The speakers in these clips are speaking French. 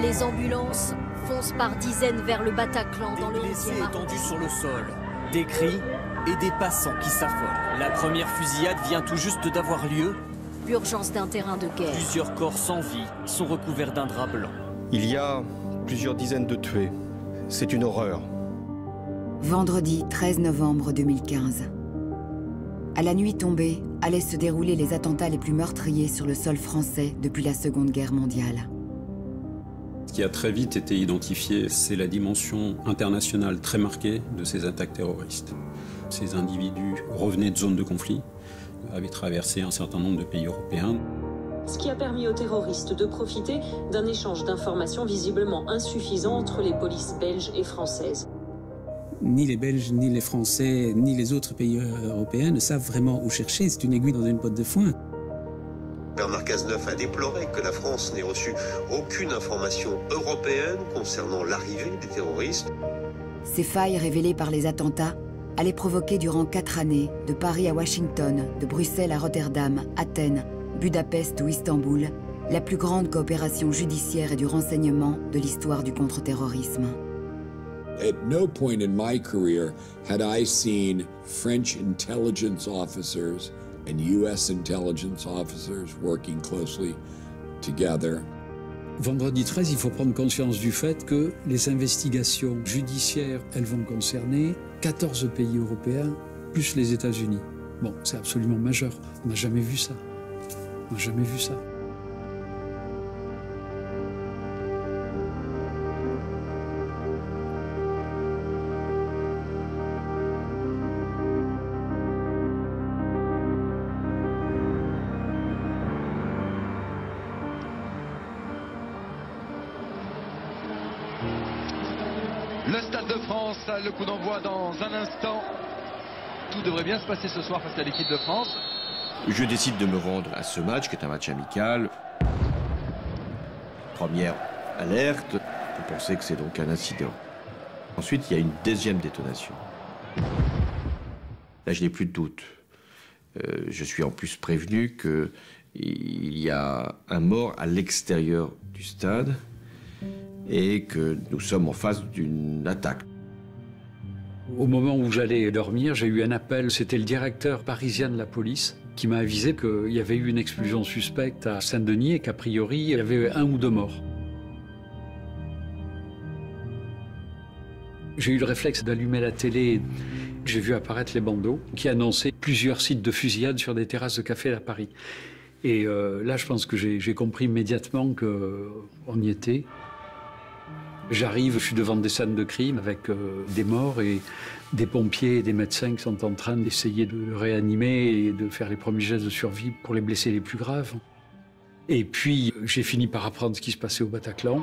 Les ambulances foncent par dizaines vers le Bataclan dans le Des blessés 11e étendus sur le sol, des cris et des passants qui s'affolent. La première fusillade vient tout juste d'avoir lieu. Urgence d'un terrain de guerre. Plusieurs corps sans vie sont recouverts d'un drap blanc. Il y a plusieurs dizaines de tués. C'est une horreur. Vendredi 13 novembre 2015. À la nuit tombée, allaient se dérouler les attentats les plus meurtriers sur le sol français depuis la Seconde Guerre mondiale. Ce qui a très vite été identifié, c'est la dimension internationale très marquée de ces attaques terroristes. Ces individus revenaient de zones de conflit, avaient traversé un certain nombre de pays européens. Ce qui a permis aux terroristes de profiter d'un échange d'informations visiblement insuffisant entre les polices belges et françaises. Ni les Belges, ni les Français, ni les autres pays européens ne savent vraiment où chercher. C'est une aiguille dans une botte de foin. Bernard Cazeneuve a déploré que la France n'ait reçu aucune information européenne concernant l'arrivée des terroristes. Ces failles révélées par les attentats allaient provoquer durant quatre années, de Paris à Washington, de Bruxelles à Rotterdam, Athènes, Budapest ou Istanbul, la plus grande coopération judiciaire et du renseignement de l'histoire du contre-terrorisme. At no point in my career had I seen French intelligence officers and U.S. intelligence officers working closely together. Vendredi 13, il faut prendre conscience du fait que les investigations judiciaires, elles vont concerner 14 pays européens, plus les États-Unis. Bon, c'est absolument majeur. On n'a jamais vu ça. On n'a jamais vu ça. Le coup d'envoi dans un instant. Tout devrait bien se passer ce soir face à l'équipe de France. Je décide de me rendre à ce match, qui est un match amical. Première alerte, on pensait que c'est donc un incident. Ensuite, il y a une deuxième détonation. Là, je n'ai plus de doute. Euh, je suis en plus prévenu qu'il y a un mort à l'extérieur du stade et que nous sommes en face d'une attaque. Au moment où j'allais dormir, j'ai eu un appel. C'était le directeur parisien de la police qui m'a avisé qu'il y avait eu une explosion suspecte à Saint-Denis et qu'a priori, il y avait un ou deux morts. J'ai eu le réflexe d'allumer la télé. J'ai vu apparaître les bandeaux qui annonçaient plusieurs sites de fusillade sur des terrasses de café à Paris. Et euh, là, je pense que j'ai compris immédiatement qu'on y était. J'arrive, je suis devant des scènes de crime avec euh, des morts et des pompiers et des médecins qui sont en train d'essayer de réanimer et de faire les premiers gestes de survie pour les blessés les plus graves. Et puis, j'ai fini par apprendre ce qui se passait au Bataclan.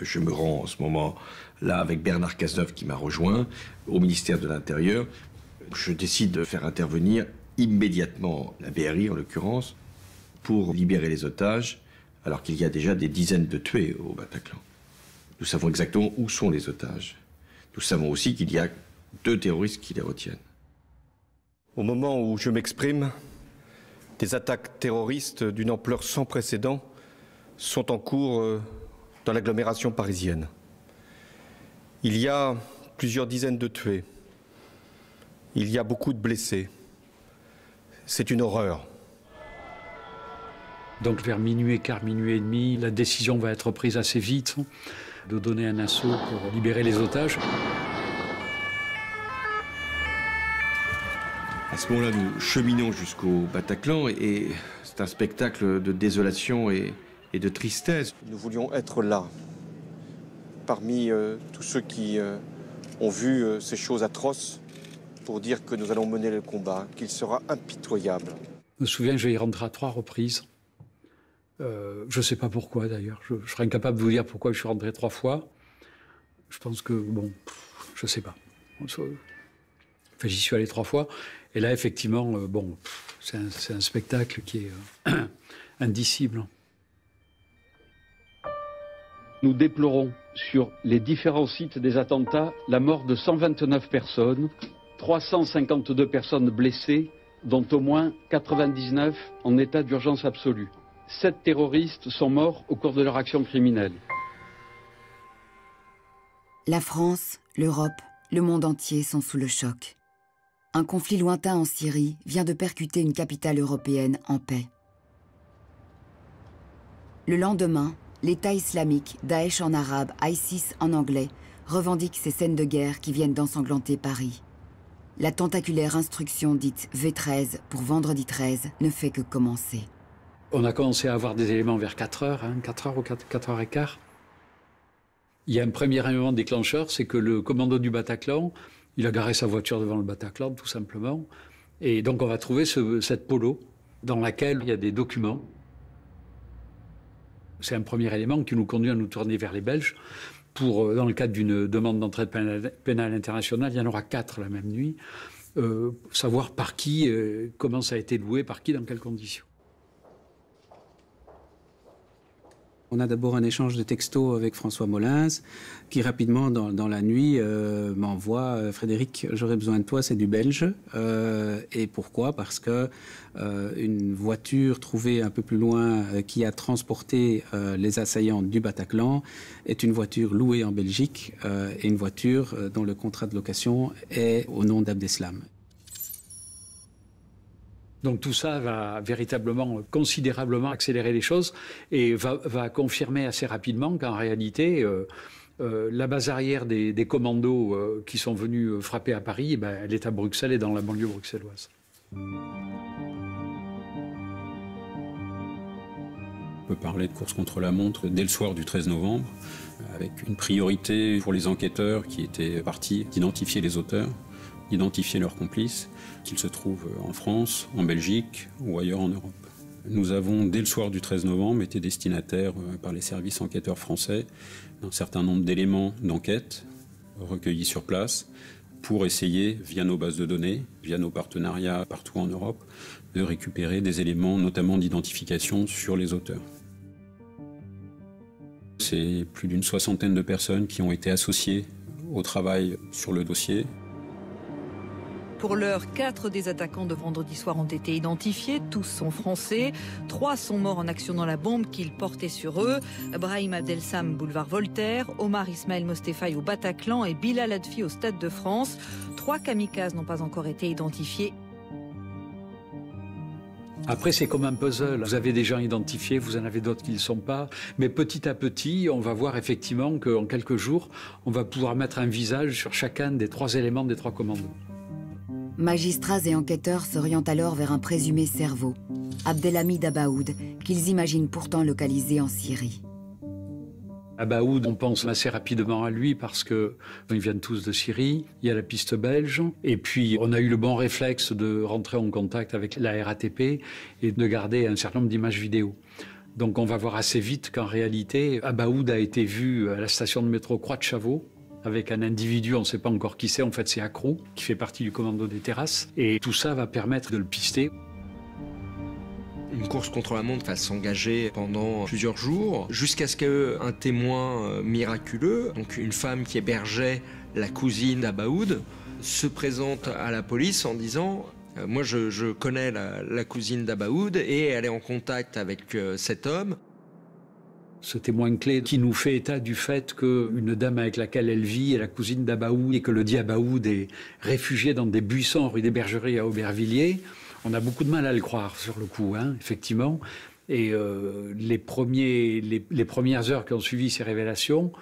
Je me rends en ce moment-là avec Bernard Cazeneuve qui m'a rejoint au ministère de l'Intérieur. Je décide de faire intervenir immédiatement la BRI en l'occurrence pour libérer les otages alors qu'il y a déjà des dizaines de tués au Bataclan. Nous savons exactement où sont les otages. Nous savons aussi qu'il y a deux terroristes qui les retiennent. Au moment où je m'exprime, des attaques terroristes d'une ampleur sans précédent sont en cours euh, dans l'agglomération parisienne. Il y a plusieurs dizaines de tués. Il y a beaucoup de blessés. C'est une horreur. Donc vers minuit et quart, minuit et demi, la décision va être prise assez vite de donner un assaut pour libérer les otages. À ce moment-là, nous cheminons jusqu'au Bataclan et c'est un spectacle de désolation et, et, de tristesse. Nous voulions être là, parmi euh, tous ceux qui euh, ont vu euh, ces choses atroces, pour dire que nous allons mener le combat, qu'il sera impitoyable. Je me souviens que je vais y rentrer à trois reprises. Euh, je ne sais pas pourquoi d'ailleurs. Je, serais incapable de vous dire pourquoi je suis rentré trois fois. Je pense que, bon, je ne sais pas. Enfin, j'y suis allé trois fois. Et là, effectivement, euh, bon, c'est un, un, spectacle qui est euh, indicible. Nous déplorons sur les différents sites des attentats la mort de 129 personnes, 352 personnes blessées dont au moins 99 en état d'urgence absolue. Sept terroristes sont morts au cours de leur action criminelle. La France, l'Europe, le monde entier sont sous le choc. Un conflit lointain en Syrie vient de percuter une capitale européenne en paix. Le lendemain, l'État islamique, Daesh en arabe, ISIS en anglais, revendique ces scènes de guerre qui viennent d'ensanglanter Paris. La tentaculaire instruction dite V13 pour vendredi 13 ne fait que commencer. On a commencé à avoir des éléments vers 4 heures, 4 hein, heures ou 4, 4 heures et quart. Il y a un premier élément déclencheur, c'est que le commando du Bataclan, il a garé sa voiture devant le Bataclan, tout simplement. Et donc on va trouver cette polo dans laquelle il y a des documents. C'est un premier élément qui nous conduit à nous tourner vers les Belges. Euh, dans le cadre d'une demande d'entraide pénale, internationale, il y en aura quatre la même nuit. Euh, savoir par qui, euh, comment ça a été loué, par qui, dans quelles conditions. On a d'abord un échange de textos avec François Molins, qui rapidement, dans, la nuit, euh, m'envoie euh, Frédéric, j'aurais besoin de toi, c'est du belge. Euh, et pourquoi? Parce que une voiture trouvée un peu plus loin qui a transporté les assaillants du Bataclan est une voiture louée en Belgique et une voiture dont le contrat de location est au nom d'Abdeslam. Donc tout ça va véritablement considérablement accélérer les choses et va, confirmer assez rapidement qu'en réalité, euh, euh, la base arrière des, commandos euh, qui sont venus frapper à Paris, eh ben, elle est à Bruxelles et dans la banlieue bruxelloise. On peut parler de course contre la montre dès le soir du 13 novembre, avec une priorité pour les enquêteurs qui étaient partis d'identifier les auteurs identifier leurs complices, qu'ils se trouvent en France, en Belgique ou ailleurs en Europe. Nous avons, dès le soir du 13 novembre, été destinataires euh, par les services enquêteurs français d'un certain nombre d'éléments d'enquête recueillis sur place pour essayer, via nos bases de données, via nos partenariats partout en Europe, de récupérer des éléments, notamment d'identification sur les auteurs. C'est plus d'une soixantaine de personnes qui ont été associées au travail sur le dossier. Pour l'heure, quatre des attaquants de vendredi soir ont été identifiés. Tous sont français. Trois sont morts en action dans la bombe qu'ils portaient sur eux. Brahim Abdelsam, boulevard Voltaire. Omar Ismail Mostefaï au Bataclan et Bilal Adfi au Stade de France. Trois kamikazes n'ont pas encore été identifiés. Après, c'est comme un puzzle. Vous avez des gens identifiés, vous en avez d'autres qui ne le sont pas. Mais petit à petit, on va voir effectivement qu'en quelques jours, on va pouvoir mettre un visage sur chacun des trois éléments des trois commandos. Magistrats et enquêteurs s'orientent alors vers un présumé cerveau, Abdelhamid Abaoud, qu'ils imaginent pourtant localisé en Syrie. Abaoud, on pense assez rapidement à lui parce que ils viennent tous de Syrie. Il y a la piste belge. Et puis, on a eu le bon réflexe de rentrer en contact avec la RATP et de garder un certain nombre d'images vidéo. Donc, on va voir assez vite qu'en réalité, Abaoud a été vu à la station de métro Croix de Chavaux avec un individu, on ne sait pas encore qui c'est, en fait c'est Accro, qui fait partie du commando des terrasses. Et tout ça va permettre de le pister. Une course contre la montre va s'engager pendant plusieurs jours, jusqu'à ce qu'un témoin euh, miraculeux, donc une femme qui hébergeait la cousine d'Abaoud, se présente à la police en disant euh, moi, je, connais la, la cousine d'Abaoud et elle est en contact avec euh, cet homme ce témoin clé qui nous fait état du fait qu'une dame avec laquelle elle vit est la cousine d'Abaoud et que le dit Abaoud est réfugié dans des buissons rue des Bergeries à Aubervilliers. On a beaucoup de mal à le croire sur le coup, hein, effectivement. Et euh, les, premiers, les, premières heures qui ont suivi ces révélations,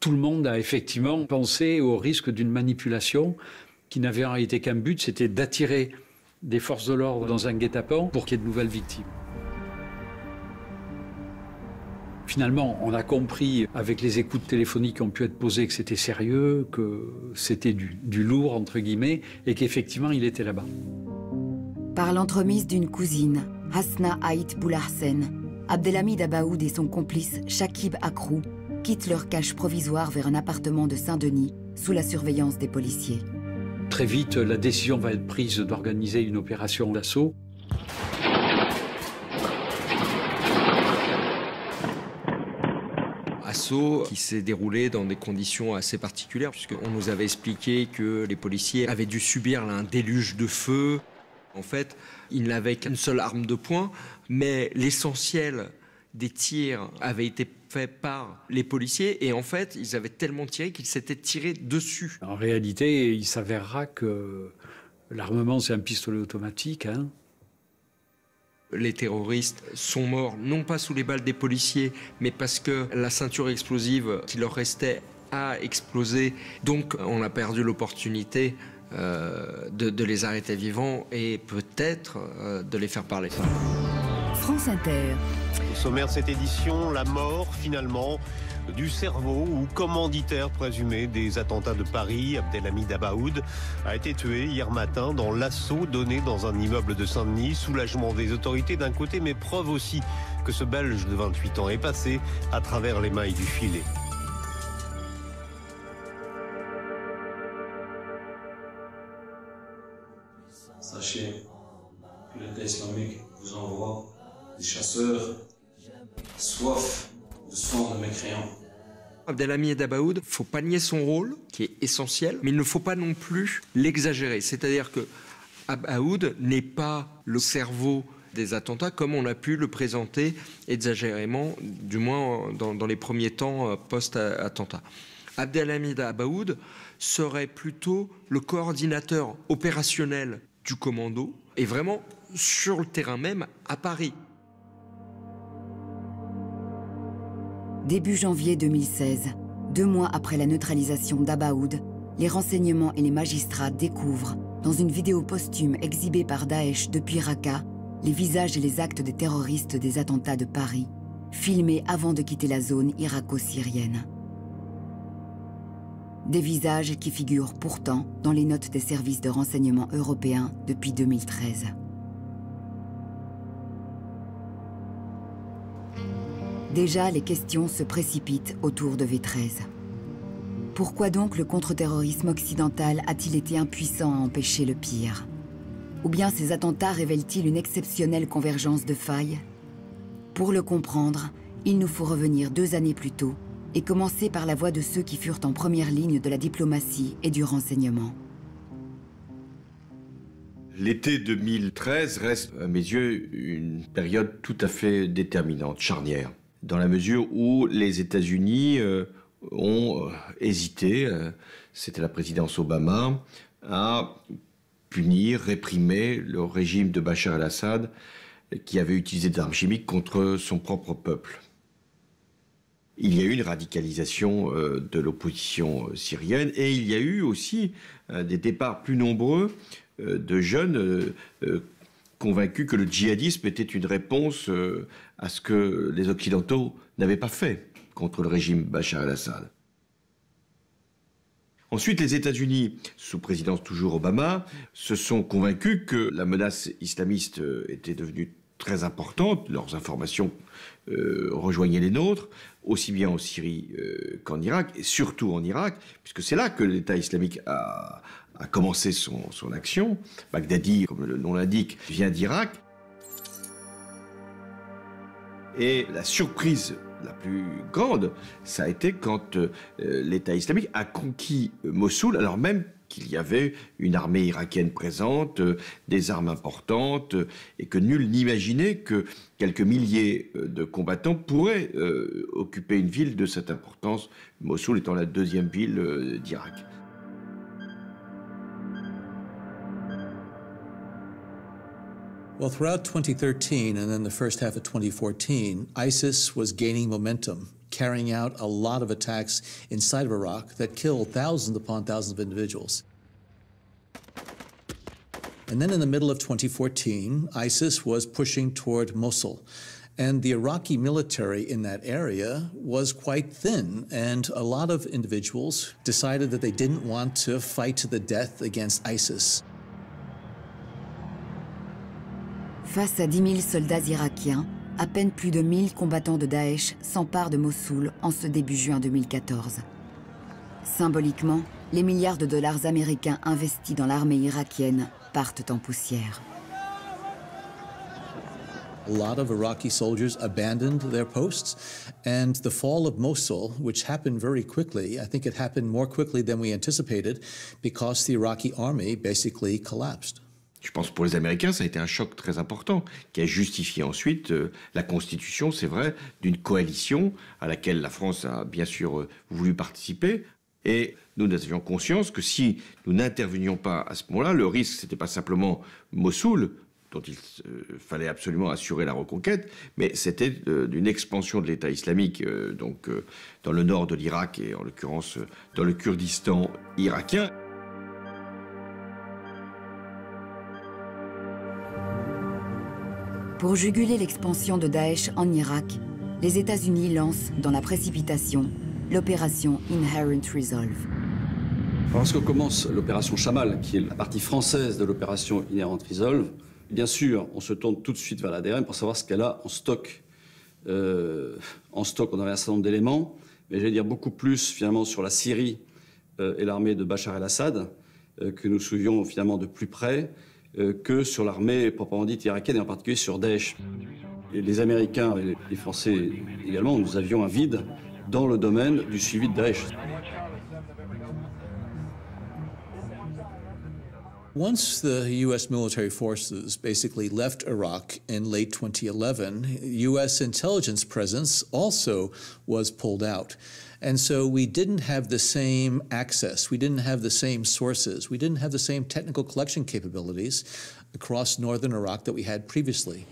tout le monde a effectivement pensé au risque d'une manipulation qui n'avait en réalité qu'un but, c'était d'attirer des forces de l'ordre dans un guet-apens pour qu'il y ait de nouvelles victimes. Finalement, on a compris avec les écoutes téléphoniques qui ont pu être posées que c'était sérieux, que c'était du, lourd, entre guillemets, et qu'effectivement, il était là-bas. Par l'entremise d'une cousine, Hasna Haït Boularsen, Abdelhamid Abaoud et son complice Shakib Akrou quittent leur cache provisoire vers un appartement de Saint-Denis sous la surveillance des policiers. Très vite, la décision va être prise d'organiser une opération d'assaut qui s'est déroulé dans des conditions assez particulières, puisqu'on nous avait expliqué que les policiers avaient dû subir un déluge de feu. En fait, il n'avait qu'une seule arme de poing, mais l'essentiel des tirs avait été fait par les policiers et en fait, ils avaient tellement tiré qu'ils s'étaient tirés dessus. En réalité, il s'avérera que l'armement, c'est un pistolet automatique. Hein. Les terroristes sont morts non pas sous les balles des policiers, mais parce que la ceinture explosive qui leur restait a explosé. Donc on a perdu l'opportunité euh, de, de, les arrêter vivants et peut-être euh, de les faire parler. France Inter. Au sommaire de cette édition, la mort finalement du cerveau ou commanditaire présumé des attentats de Paris, Abdelhamid Abaoud, a été tué hier matin dans l'assaut donné dans un immeuble de Saint-Denis. Soulagement des autorités d'un côté, mais preuve aussi que ce Belge de 28 ans est passé à travers les mailles du filet. Sachez que l'État islamique vous envoie des chasseurs, soif sang de mécréants. Abdelhamid Abaoud, faut pas nier son rôle, qui est essentiel, mais il ne faut pas non plus l'exagérer. C'est-à-dire que Abaoud n'est pas le cerveau des attentats comme on a pu le présenter exagérément, du moins dans, dans les premiers temps euh, post-attentat. Abdelhamid Abaoud serait plutôt le coordinateur opérationnel du commando et vraiment sur le terrain même à Paris. Début janvier 2016, deux mois après la neutralisation d'Abaoud, les renseignements et les magistrats découvrent, dans une vidéo posthume exhibée par Daesh depuis Raqqa, les visages et les actes des terroristes des attentats de Paris, filmés avant de quitter la zone irako-syrienne. Des visages qui figurent pourtant dans les notes des services de renseignement européens depuis 2013. Déjà, les questions se précipitent autour de V13. Pourquoi donc le contre-terrorisme occidental a-t-il été impuissant à empêcher le pire? Ou bien ces attentats révèlent-ils une exceptionnelle convergence de failles? Pour le comprendre, il nous faut revenir deux années plus tôt et commencer par la voix de ceux qui furent en première ligne de la diplomatie et du renseignement. L'été 2013 reste, à mes yeux, une période tout à fait déterminante, charnière, dans la mesure où les États-Unis euh, ont euh, hésité, euh, c'était la présidence Obama, à punir, réprimer le régime de Bachar el-Assad qui avait utilisé des armes chimiques contre son propre peuple. Il y a eu une radicalisation de l'opposition syrienne et il y a eu aussi des départs plus nombreux de jeunes convaincus que le djihadisme était une réponse à ce que les Occidentaux n'avaient pas fait contre le régime Bachar el-Assad. Ensuite, les États-Unis, sous présidence toujours Obama, se sont convaincus que la menace islamiste était devenue très importante, leurs informations euh, rejoignaient les nôtres, aussi bien en Syrie euh, qu'en Irak, et surtout en Irak, puisque c'est là que l'État islamique a, a commencé son, action. Baghdadi, comme le nom l'indique, vient d'Irak. Et la surprise la plus grande, ça a été quand euh, l'État islamique a conquis Mossoul, alors même qu'il y avait une armée irakienne présente, euh, des armes importantes, euh, et que nul n'imaginait que quelques milliers euh, de combattants pourraient occuper une ville de cette importance, Mossoul étant la deuxième ville d'Irak. Well, throughout 2013 and then the first half of 2014, ISIS was gaining momentum. carrying out a lot of attacks inside of Iraq that killed thousands upon thousands of individuals. And then in the middle of 2014, ISIS was pushing toward Mosul. And the Iraqi military in that area was quite thin, and a lot of individuals decided that they didn't want to fight to the death against ISIS. Face à 10 000 soldats irakiens, à peine plus de 1000 combattants de Daesh s'emparent de Mossoul en ce début juin 2014. Symboliquement, les milliards de dollars américains investis dans l'armée irakienne partent en poussière. A lot of Iraqi soldiers abandoned their posts, and the fall of Mosul, which happened very quickly, I think it happened more quickly than we anticipated because the Iraqi army basically collapsed. Je pense pour les Américains, ça a été un choc très important, qui a justifié ensuite euh, la constitution, c'est vrai, d'une coalition à laquelle la France a bien sûr euh, voulu participer. Et nous, nous avions conscience que si nous n'intervenions pas à ce moment-là, le risque, c'était pas simplement Mossoul, dont il euh, fallait absolument assurer la reconquête, mais c'était d'une expansion de l'État islamique, donc dans le nord de l'Irak et en l'occurrence dans le Kurdistan irakien. Pour juguler l'expansion de Daesh en Irak, les États-Unis lancent, dans la précipitation, l'opération Inherent Resolve. Lorsqu'on commence l'opération Chamal, qui est la partie française de l'opération Inherent Resolve, bien sûr, on se tourne tout de suite vers la DRM pour savoir ce qu'elle a en stock. Euh, en stock, on avait un certain nombre d'éléments, mais j'allais dire beaucoup plus finalement sur la Syrie euh, et l'armée de Bachar el-Assad, euh, que nous suivions finalement de plus près, que sur l'armée proprement dite irakienne et en particulier sur Daesh. les Américains et les Français également, nous avions un vide dans le domaine du suivi de Daesh. Once the U.S. military forces basically left Iraq in late 2011, U.S. intelligence presence also was pulled out. And so we didn't have the same access, we didn't have the same sources, we didn't have the same technical collection capabilities across northern Iraq that we had previously.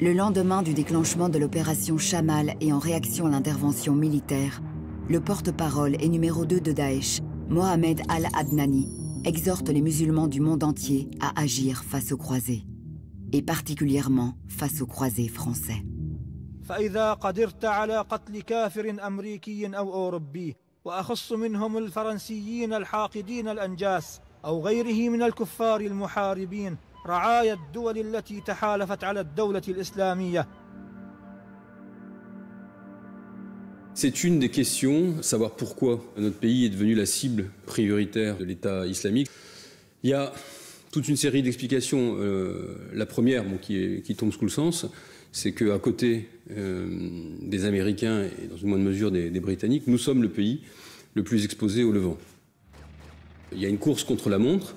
Le lendemain du déclenchement de l'opération Chamal et en réaction à l'intervention militaire, le porte-parole et numéro 2 de Daesh, Mohamed al-Adnani, exhorte les musulmans du monde entier à agir face aux croisés, et particulièrement face aux croisés français. فإذا قدرت على قتل كافر أمريكي أو أوروبي وأخص منهم الفرنسيين الحاقدين الأنجاس أو غيره من الكفار المحاربين رعايا الدول التي تحالفت على الدولة الإسلامية C'est une des questions, savoir pourquoi notre pays est devenu la cible prioritaire de l'État islamique. Il y a toute une série d'explications. Euh, la première, bon, qui, est, qui tombe sous le sens, c'est qu'à côté euh, des Américains et dans une moindre mesure des, Britanniques, nous sommes le pays le plus exposé au Levant. Il y a une course contre la montre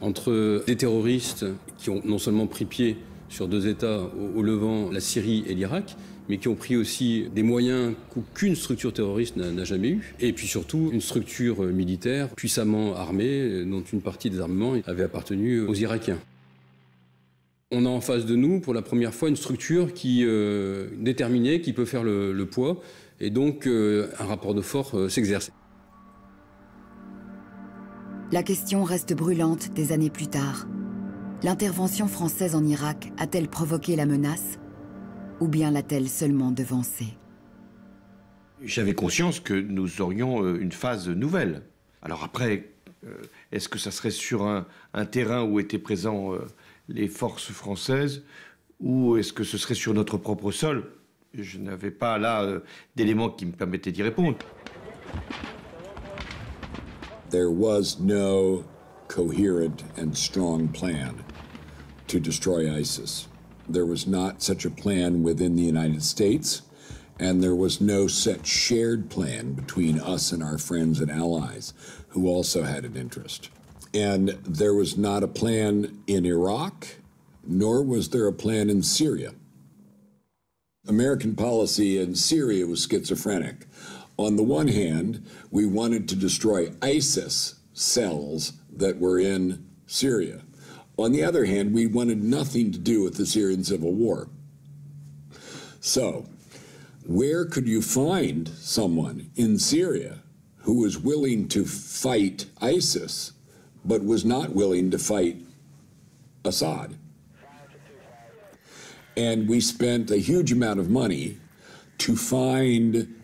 entre des terroristes qui ont non seulement pris pied sur deux États au, Levant, la Syrie et l'Irak, mais qui ont pris aussi des moyens qu'aucune structure terroriste n'a jamais eu, et puis surtout une structure militaire puissamment armée, dont une partie des armements avait appartenu aux Irakiens on a en face de nous, pour la première fois, une structure qui euh, déterminée, qui peut faire le, poids, et donc euh, un rapport de force euh, s'exerce. La question reste brûlante des années plus tard. L'intervention française en Irak a-t-elle provoqué la menace ou bien l'a-t-elle seulement devancée? J'avais conscience que nous aurions une phase nouvelle. Alors après, est-ce que ça serait sur un, un terrain où étaient présents les forces françaises ou est-ce que ce serait sur notre propre sol? Je n'avais pas là euh, d'éléments qui me permettaient d'y répondre. There was no coherent and strong plan to destroy ISIS. There was not such a plan within the United States, and there was no set shared plan between us and our friends and allies who also had an interest. And there was not a plan in Iraq, nor was there a plan in Syria. American policy in Syria was schizophrenic. On the one hand, we wanted to destroy ISIS cells that were in Syria. On the other hand, we wanted nothing to do with the Syrian civil war. So, where could you find someone in Syria who was willing to fight ISIS but was not willing to fight Assad. And we spent a huge amount of money to find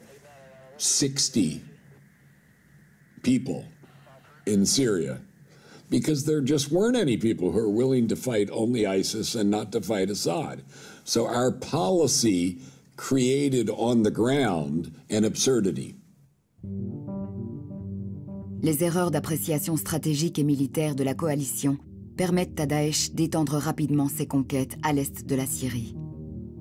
60 people in Syria because there just weren't any people who were willing to fight only ISIS and not to fight Assad. So our policy created on the ground an absurdity. Les erreurs d'appréciation stratégique et militaire de la coalition permettent à Daesh d'étendre rapidement ses conquêtes à l'est de la Syrie.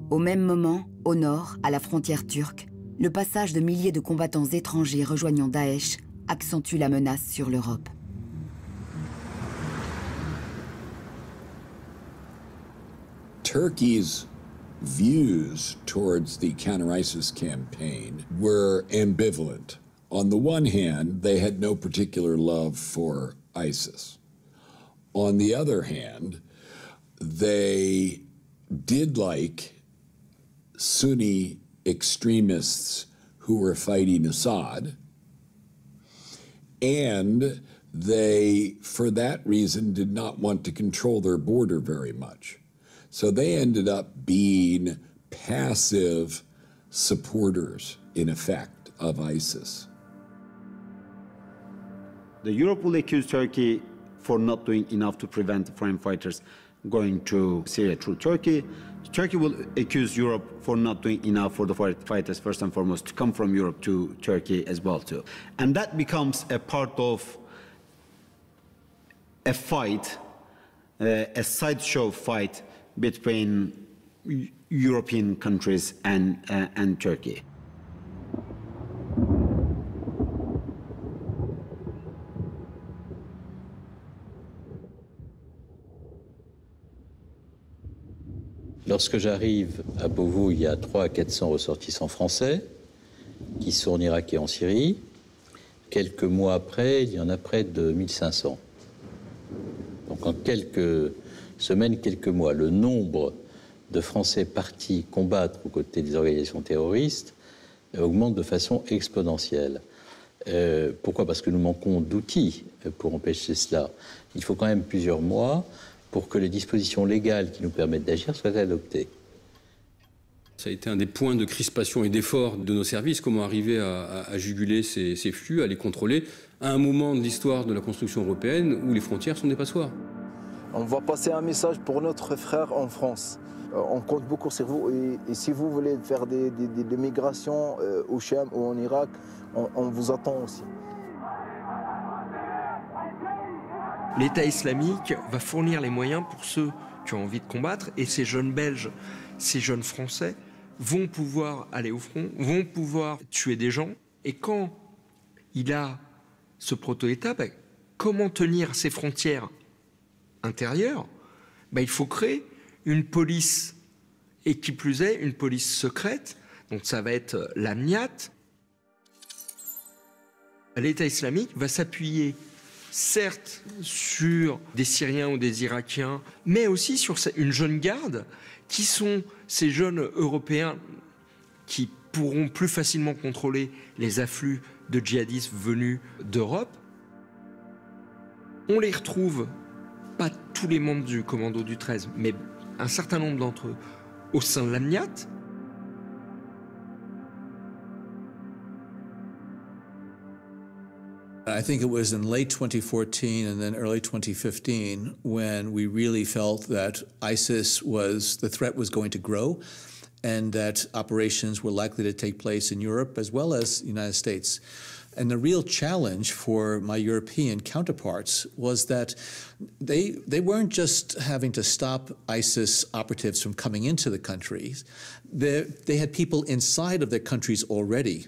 Au même moment, au nord, à la frontière turque, le passage de milliers de combattants étrangers rejoignant Daesh accentue la menace sur l'Europe. Turkey's views towards the counter ISIS campaign were ambivalent. On the one hand, they had no particular love for ISIS. On the other hand, they did like Sunni extremists who were fighting Assad, and they, for that reason, did not want to control their border very much. So they ended up being passive supporters, in effect, of ISIS. The Europe will accuse Turkey for not doing enough to prevent foreign fighters going to Syria through Turkey. Turkey will accuse Europe for not doing enough for the fighters, first and foremost, to come from Europe to Turkey as well, too. And that becomes a part of a fight, uh, a sideshow fight between European countries and, uh, and Turkey. Lorsque j'arrive à Beauvau, il y a 300 à 400 ressortissants français qui sont en Irak et en Syrie. Quelques mois après, il y en a près de 1500. Donc en quelques semaines, quelques mois, le nombre de Français partis combattre aux côtés des organisations terroristes augmente de façon exponentielle. Euh, pourquoi? Parce que nous manquons d'outils pour empêcher cela. Il faut quand même plusieurs mois pour que les dispositions légales qui nous permettent d'agir soient adoptées. Ça a été un des points de crispation et d'effort de nos services, comment arriver à, juguler ces, ces, flux, à les contrôler, à un moment de l'histoire de la construction européenne où les frontières sont des passoires. On va passer un message pour notre frère en France. Euh, on compte beaucoup sur vous et, si vous voulez faire des, migrations euh, au Chem ou en Irak, on vous attend aussi. L'État islamique va fournir les moyens pour ceux qui ont envie de combattre et ces jeunes Belges, ces jeunes Français vont pouvoir aller au front, vont pouvoir tuer des gens. Et quand il a ce proto-État, ben, comment tenir ses frontières intérieures? Ben, Il faut créer une police, et qui plus est, une police secrète. Donc ça va être l'AMNIAT. L'État islamique va s'appuyer certes sur des Syriens ou des Irakiens, mais aussi sur une jeune garde qui sont ces jeunes Européens qui pourront plus facilement contrôler les afflux de djihadistes venus d'Europe. On les retrouve, pas tous les membres du commando du 13, mais un certain nombre d'entre eux au sein de l'AMNIAT, I think it was in late 2014 and then early 2015 when we really felt that ISIS was, the threat was going to grow and that operations were likely to take place in Europe as well as the United States. And the real challenge for my European counterparts was that they, they weren't just having to stop ISIS operatives from coming into the countries, they, they had people inside of their countries already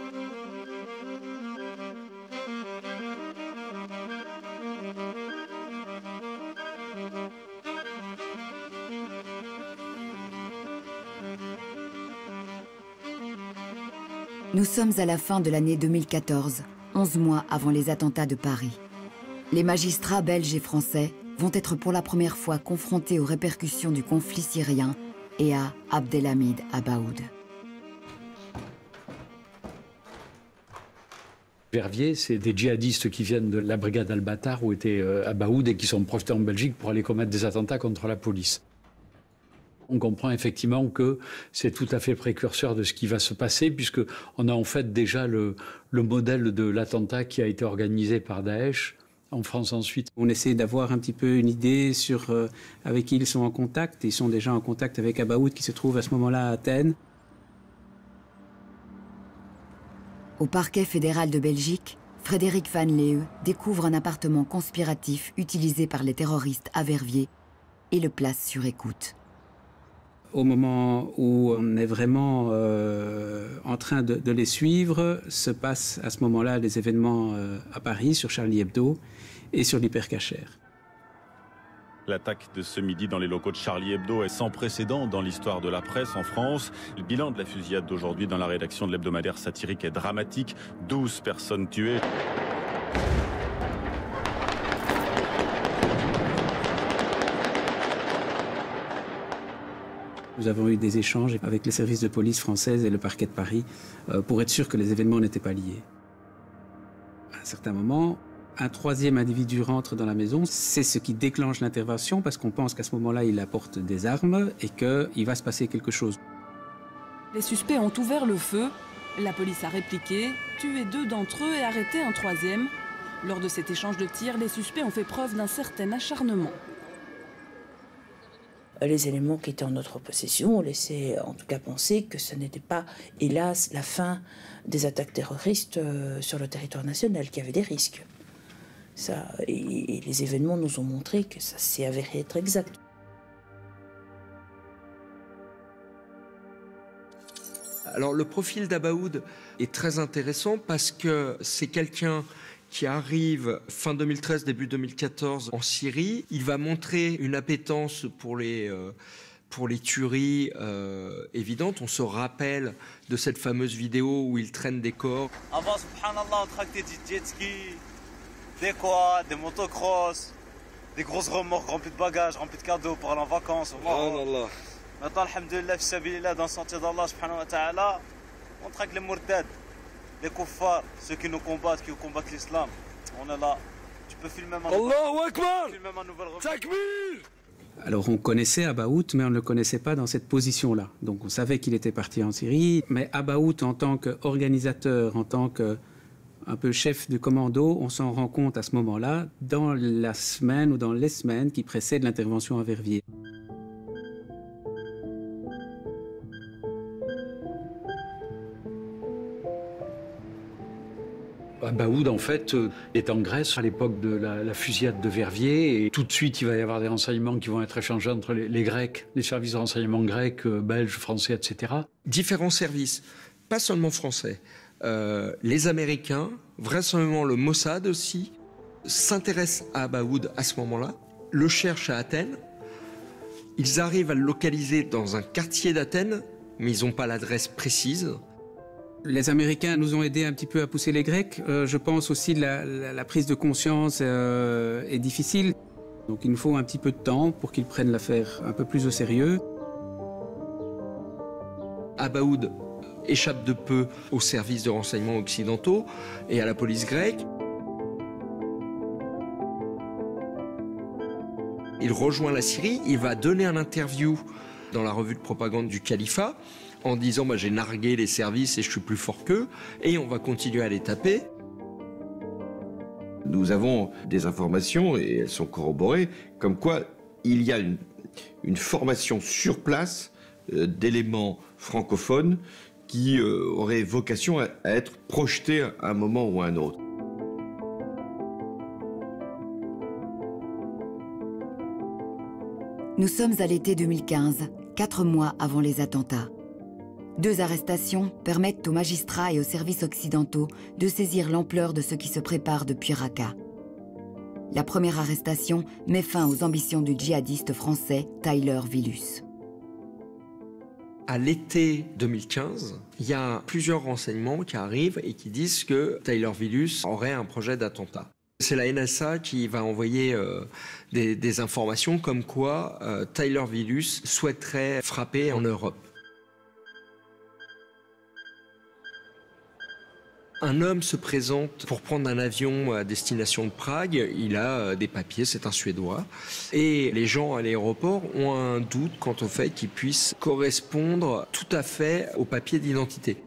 Nous sommes à la fin de l'année 2014, 11 mois avant les attentats de Paris. Les magistrats belges et français vont être pour la première fois confrontés aux répercussions du conflit syrien et à Abdelhamid Abaoud. Verviers, c'est des djihadistes qui viennent de la brigade Al-Batar où était euh, Abaoud et qui sont projetés en Belgique pour aller commettre des attentats contre la police on comprend effectivement que c'est tout à fait précurseur de ce qui va se passer, puisqu'on a en fait déjà le, modèle de l'attentat qui a été organisé par Daesh en France ensuite. On essaie d'avoir un petit peu une idée sur euh, avec qui ils sont en contact. Ils sont déjà en contact avec Abaoud qui se trouve à ce moment-là à Athènes. Au parquet fédéral de Belgique, Frédéric Van Leeuw découvre un appartement conspiratif utilisé par les terroristes à Verviers et le place sur écoute. Au moment où on est vraiment euh, en train de, les suivre, se passent à ce moment-là des événements euh, à Paris sur Charlie Hebdo et sur l'hypercachère. L'attaque de ce midi dans les locaux de Charlie Hebdo est sans précédent dans l'histoire de la presse en France. Le bilan de la fusillade d'aujourd'hui dans la rédaction de l'hebdomadaire satirique est dramatique. 12 personnes tuées. Nous avons eu des échanges avec les services de police françaises et le parquet de Paris euh, pour être sûr que les événements n'étaient pas liés. À un certain moment, un troisième individu rentre dans la maison. C'est ce qui déclenche l'intervention parce qu'on pense qu'à ce moment-là, il apporte des armes et qu'il va se passer quelque chose. Les suspects ont ouvert le feu. La police a répliqué, tué deux d'entre eux et arrêté un troisième. Lors de cet échange de tirs, les suspects ont fait preuve d'un certain acharnement. Les éléments qui étaient en notre possession laissaient en tout cas penser que ce n'était pas, hélas, la fin des attaques terroristes sur le territoire national, qu'il y avait des risques. Ça, et, et les événements nous ont montré que ça s'est avéré être exact. Alors le profil d'Abaoud est très intéressant parce que c'est quelqu'un qui arrive fin 2013, début 2014 en Syrie. Il va montrer une appétence pour les, euh, pour les tueries euh, évidentes. On se rappelle de cette fameuse vidéo où il traîne des corps. Avant, subhanallah, on tractait des jet skis, des quads, des motocross, des grosses remorques remplies de bagages, remplies de cadeaux pour aller en vacances. Subhanallah. Maintenant, alhamdulillah, fi dans le sentier d'Allah, subhanahu wa ta'ala, on traque les mourtades, les kuffars, ceux qui nous combattent, qui combattent l'islam. On est là. Tu peux filmer ma Allahu Akbar Takbir alors on connaissait Abaout, mais on ne le connaissait pas dans cette position-là. Donc on savait qu'il était parti en Syrie, mais Abaout en tant qu'organisateur, en tant que un peu chef de commando, on s'en rend compte à ce moment-là, dans la semaine ou dans les semaines qui précèdent l'intervention à Verviers. Baoud, en fait, euh, est en Grèce à l'époque de la, la, fusillade de Verviers. Et tout de suite, il va y avoir des renseignements qui vont être échangés entre les, Grecs, les services de renseignement grecs, euh, belges, français, etc. Différents services, pas seulement français. Euh, les Américains, vraisemblablement le Mossad aussi, s'intéressent à Abaoud à ce moment-là, le cherchent à Athènes. Ils arrivent à le localiser dans un quartier d'Athènes, mais ils n'ont pas l'adresse précise. Les Américains nous ont aidés un petit peu à pousser les Grecs. Euh, je pense aussi que la, prise de conscience euh, est difficile. Donc il nous faut un petit peu de temps pour qu'ils prennent l'affaire un peu plus au sérieux. Abaoud échappe de peu aux services de renseignement occidentaux et à la police grecque. Il rejoint la Syrie, il va donner un interview dans la revue de propagande du califat en disant bah, j'ai nargué les services et je suis plus fort qu'eux, et on va continuer à les taper. Nous avons des informations, et elles sont corroborées, comme quoi il y a une, une formation sur place euh, d'éléments francophones qui euh, auraient vocation à, à être projetés à un moment ou à un autre. Nous sommes à l'été 2015, quatre mois avant les attentats. Deux arrestations permettent aux magistrats et aux services occidentaux de saisir l'ampleur de ce qui se prépare depuis Raqqa. La première arrestation met fin aux ambitions du djihadiste français Tyler Villus. À l'été 2015, il y a plusieurs renseignements qui arrivent et qui disent que Tyler Villus aurait un projet d'attentat. C'est la NSA qui va envoyer euh, des, informations comme quoi euh, Tyler Villus souhaiterait frapper en Europe. Un homme se présente pour prendre un avion à destination de Prague. Il a des papiers, c'est un Suédois. Et les gens à l'aéroport ont un doute quant au fait qu'il puisse correspondre tout à fait aux papiers d'identité.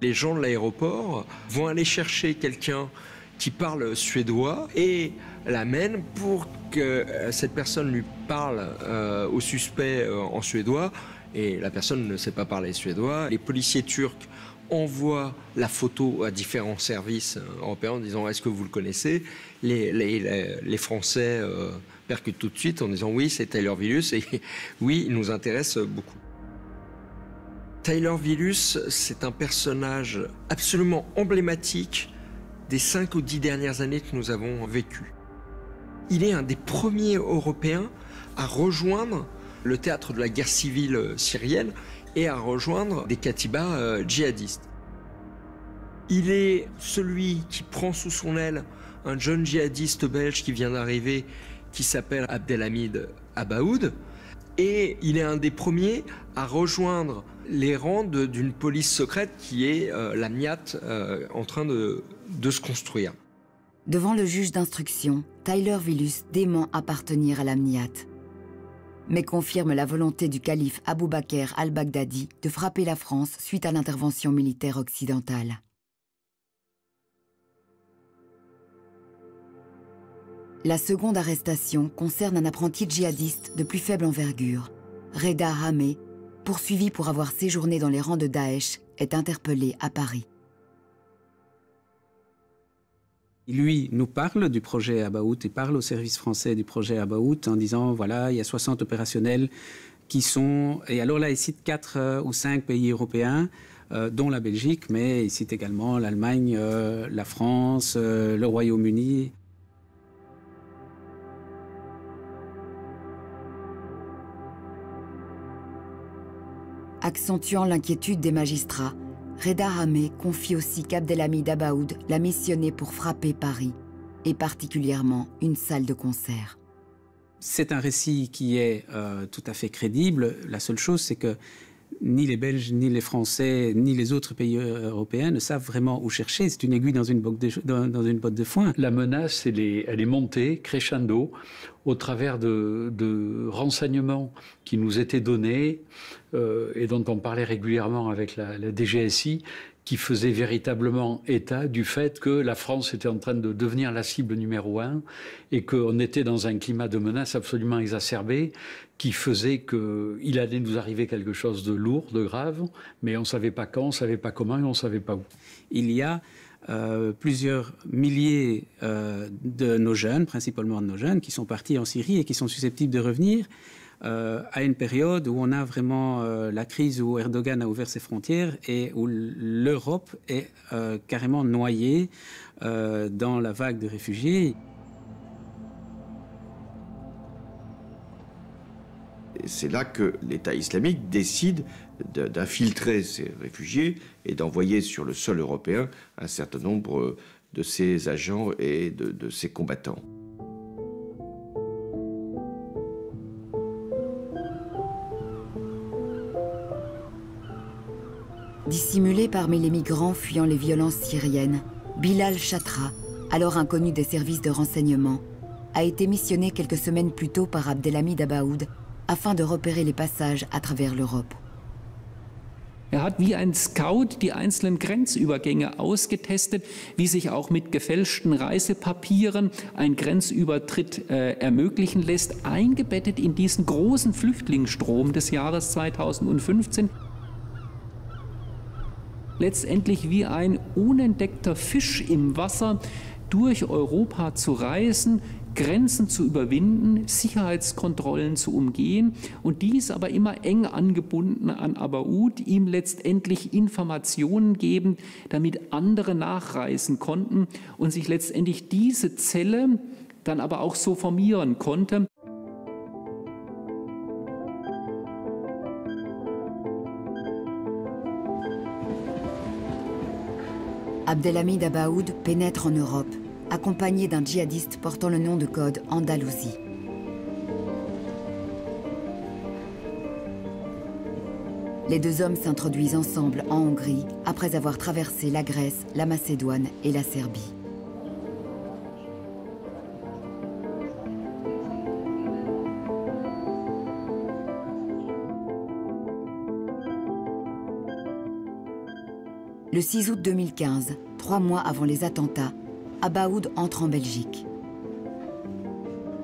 Les gens de l'aéroport vont aller chercher quelqu'un qui parle suédois et l'amène pour que cette personne lui parle euh, au suspect euh, en suédois et la personne ne sait pas parler suédois. Les policiers turcs envoie la photo à différents services européens en disant est-ce que vous le connaissez? Les, les, les, Français euh, percutent tout de suite en disant oui, c'est Tyler Villus et oui, il nous intéresse beaucoup. Tyler Villus, c'est un personnage absolument emblématique des cinq ou dix dernières années que nous avons vécues. Il est un des premiers Européens à rejoindre le théâtre de la guerre civile syrienne et à rejoindre des katibas euh, djihadistes. Il est celui qui prend sous son aile un jeune djihadiste belge qui vient d'arriver, qui s'appelle Abdelhamid Abaoud, et il est un des premiers à rejoindre les rangs d'une police secrète qui est euh, la MIAT euh, en train de, se construire. Devant le juge d'instruction, Tyler Villus dément appartenir à la MIAT mais confirme la volonté du calife Abou Bakr al-Baghdadi de frapper la France suite à l'intervention militaire occidentale. La seconde arrestation concerne un apprenti djihadiste de plus faible envergure. Reda Hamé, poursuivi pour avoir séjourné dans les rangs de Daesh, est interpellé à Paris. Lui nous parle du projet Abaout et parle au service français du projet Abaout en disant voilà, il y a 60 opérationnels qui sont. Et alors là, il cite 4 euh, ou 5 pays européens. Euh, dont la Belgique, mais il cite également l'Allemagne, euh, la France, le Royaume-Uni. Accentuant l'inquiétude des magistrats, Reda Hamé confie aussi qu'Abdelhamid Abaoud l'a missionné pour frapper Paris, et particulièrement une salle de concert. C'est un récit qui est euh, tout à fait crédible. La seule chose, c'est que ni les Belges, ni les Français, ni les autres pays euh, européens ne savent vraiment où chercher. C'est une aiguille dans une, botte de, foin. La menace, elle est, montée crescendo au travers de, de, renseignements qui nous étaient donnés euh, et dont on parlait régulièrement avec la, la DGSI qui faisait véritablement état du fait que la France était en train de devenir la cible numéro un et qu'on était dans un climat de menace absolument exacerbé qui faisait qu'il allait nous arriver quelque chose de lourd, de grave, mais on ne savait pas quand, on ne savait pas comment et on ne savait pas où. Il y a euh, plusieurs milliers euh, de nos jeunes, principalement de nos jeunes, qui sont partis en Syrie et qui sont susceptibles de revenir. Euh, à une période où on a vraiment euh, la crise où Erdogan a ouvert ses frontières et où l'Europe est euh, carrément noyée dans la vague de réfugiés. C'est là que l'État islamique décide d'infiltrer ces réfugiés et d'envoyer sur le sol européen un certain nombre de ses agents et de, de ses combattants. Dissimulé parmi les migrants fuyant les violences syriennes, Bilal Chatra, alors inconnu des services de renseignement, a été missionné quelques semaines plus tôt par Abdelhamid Abaoud afin de repérer les passages à travers l'Europe. Er hat wie ein Scout die einzelnen Grenzübergänge ausgetestet, wie sich auch mit gefälschten Reisepapieren ein Grenzübertritt äh, ermöglichen lässt, eingebettet in diesen großen Flüchtlingsstrom des Jahres 2015 letztendlich wie ein unentdeckter Fisch im Wasser durch Europa zu reisen, Grenzen zu überwinden, Sicherheitskontrollen zu umgehen und dies aber immer eng angebunden an Abaoud, ihm letztendlich Informationen geben, damit andere nachreisen konnten und sich letztendlich diese Zelle dann aber auch so formieren konnte. Abdelhamid Abaoud pénètre en Europe, accompagné d'un djihadiste portant le nom de code Andalousie. Les deux hommes s'introduisent ensemble en Hongrie après avoir traversé la Grèce, la Macédoine et la Serbie. Le 6 août 2015, trois mois avant les attentats, Abaoud entre en Belgique.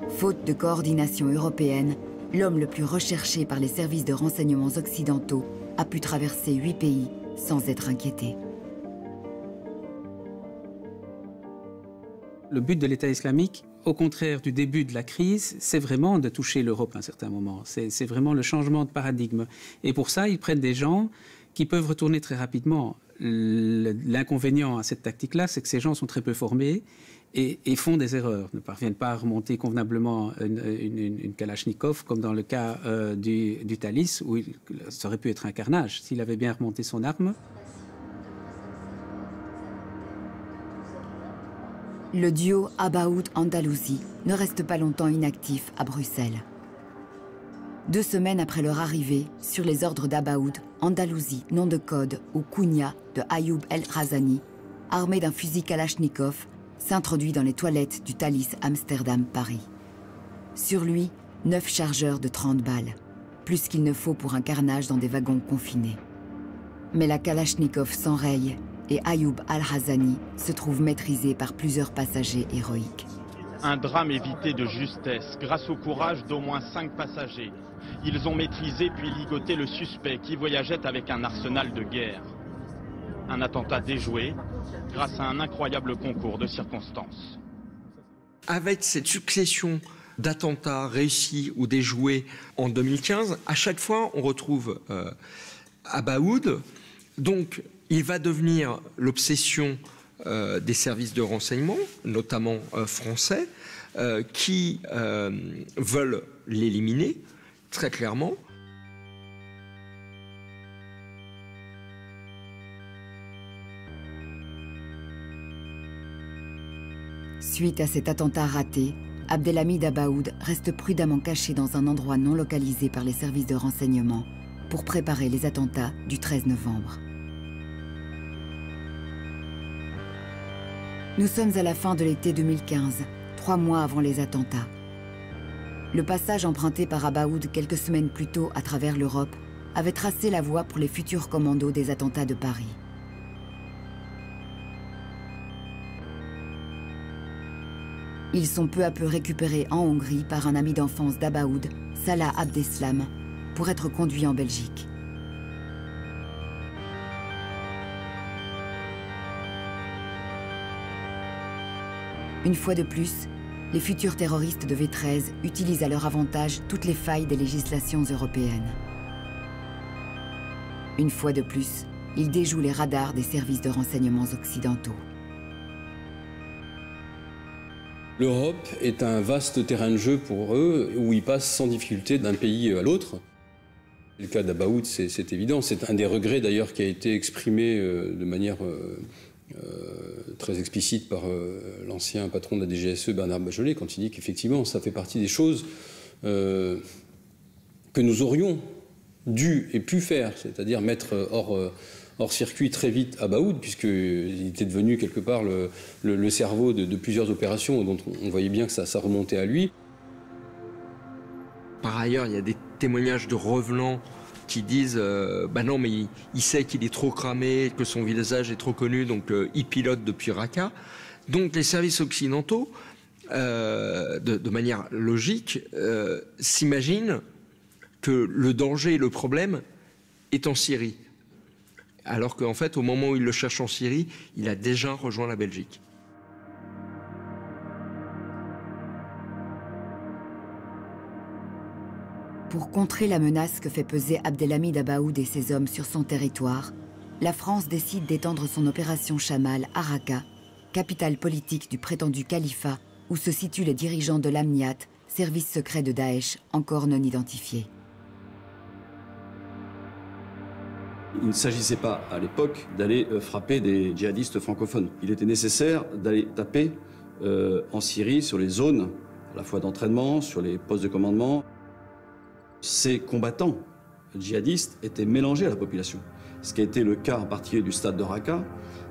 Faute de coordination européenne, l'homme le plus recherché par les services de renseignements occidentaux a pu traverser huit pays sans être inquiétés. Le but de l'État islamique, au contraire du début de la crise, c'est vraiment de toucher l'Europe à un certain moment. C'est vraiment le changement de paradigme. Et pour ça, ils prennent des gens qui peuvent retourner très rapidement. L'inconvénient à cette tactique-là, c'est que ces gens sont très peu formés et, font des erreurs, ne parviennent pas à remonter convenablement une, Kalachnikov, comme dans le cas euh, du, du, Thalys, où ça aurait pu être un carnage s'il avait bien remonté son arme. Le duo Abaoud-Andalousie ne reste pas longtemps inactif à Bruxelles. Deux semaines après leur arrivée, sur les ordres d'Abaoud, Andalousie, nom de code, ou Kounia de Ayoub El-Razani, armé d'un fusil Kalachnikov, s'introduit dans les toilettes du Thalys Amsterdam-Paris. Sur lui, neuf chargeurs de 30 balles, plus qu'il ne faut pour un carnage dans des wagons confinés. Mais la Kalachnikov s'enraye et Ayoub al-Hazani se trouve maîtrisé par plusieurs passagers héroïques. Un drame évité de justesse grâce au courage d'au moins cinq passagers. Ils ont maîtrisé puis ligoté le suspect qui voyageait avec un arsenal de guerre. Un attentat déjoué grâce à un incroyable concours de circonstances. Avec cette succession d'attentats réussis ou déjoués en 2015, à chaque fois on retrouve euh, Abaoud, donc il va devenir l'obsession euh, des services de renseignement, notamment euh, français, euh, qui veulent l'éliminer très clairement. Suite à cet attentat raté, Abdelhamid Abaoud reste prudemment caché dans un endroit non localisé par les services de renseignement pour préparer les attentats du 13 novembre. Nous sommes à la fin de l'été 2015, trois mois avant les attentats. Le passage emprunté par Abaoud quelques semaines plus tôt à travers l'Europe avait tracé la voie pour les futurs commandos des attentats de Paris. Ils sont peu à peu récupérés en Hongrie par un ami d'enfance d'Abaoud, Salah Abdeslam, pour être conduits en Belgique. Une fois de plus, les futurs terroristes de V13 utilisent à leur avantage toutes les failles des législations européennes. Une fois de plus, ils déjouent les radars des services de renseignements occidentaux. L'Europe est un vaste terrain de jeu pour eux où ils passent sans difficulté d'un pays à l'autre. Le cas d'Abaoud, c'est évident. C'est un des regrets d'ailleurs qui a été exprimé euh, de manière euh, euh, très explicite par euh, l'ancien patron de la DGSE, Bernard Bachelet, quand il dit qu'effectivement, ça fait partie des choses euh, que nous aurions dû et pu faire, c'est-à-dire mettre hors, hors circuit très vite à Baoud, puisqu'il était devenu quelque part le, cerveau de, plusieurs opérations dont on voyait bien que ça, ça remontait à lui. Par ailleurs, il y a des témoignages de revenants qui disent euh, bah non mais il, sait qu'il est trop cramé, que son visage est trop connu, donc euh, il pilote depuis Raqqa. Donc les services occidentaux, euh, de, manière logique, s'imaginent que le danger et le problème est en Syrie. Alors qu'en fait, au moment où il le cherche en Syrie, il a déjà rejoint la Belgique. Pour contrer la menace que fait peser Abdelhamid Abaoud et ses hommes sur son territoire, la France décide d'étendre son opération Chamal à Raqqa, capitale politique du prétendu califat où se situent les dirigeants de l'Amniat, service secret de Daesh encore non identifié. Il ne s'agissait pas à l'époque d'aller euh, frapper des djihadistes francophones. Il était nécessaire d'aller taper euh, en Syrie sur les zones à la fois d'entraînement, sur les postes de commandement, ces combattants djihadistes étaient mélangés à la population. Ce qui a été le cas en particulier du stade de Raqqa,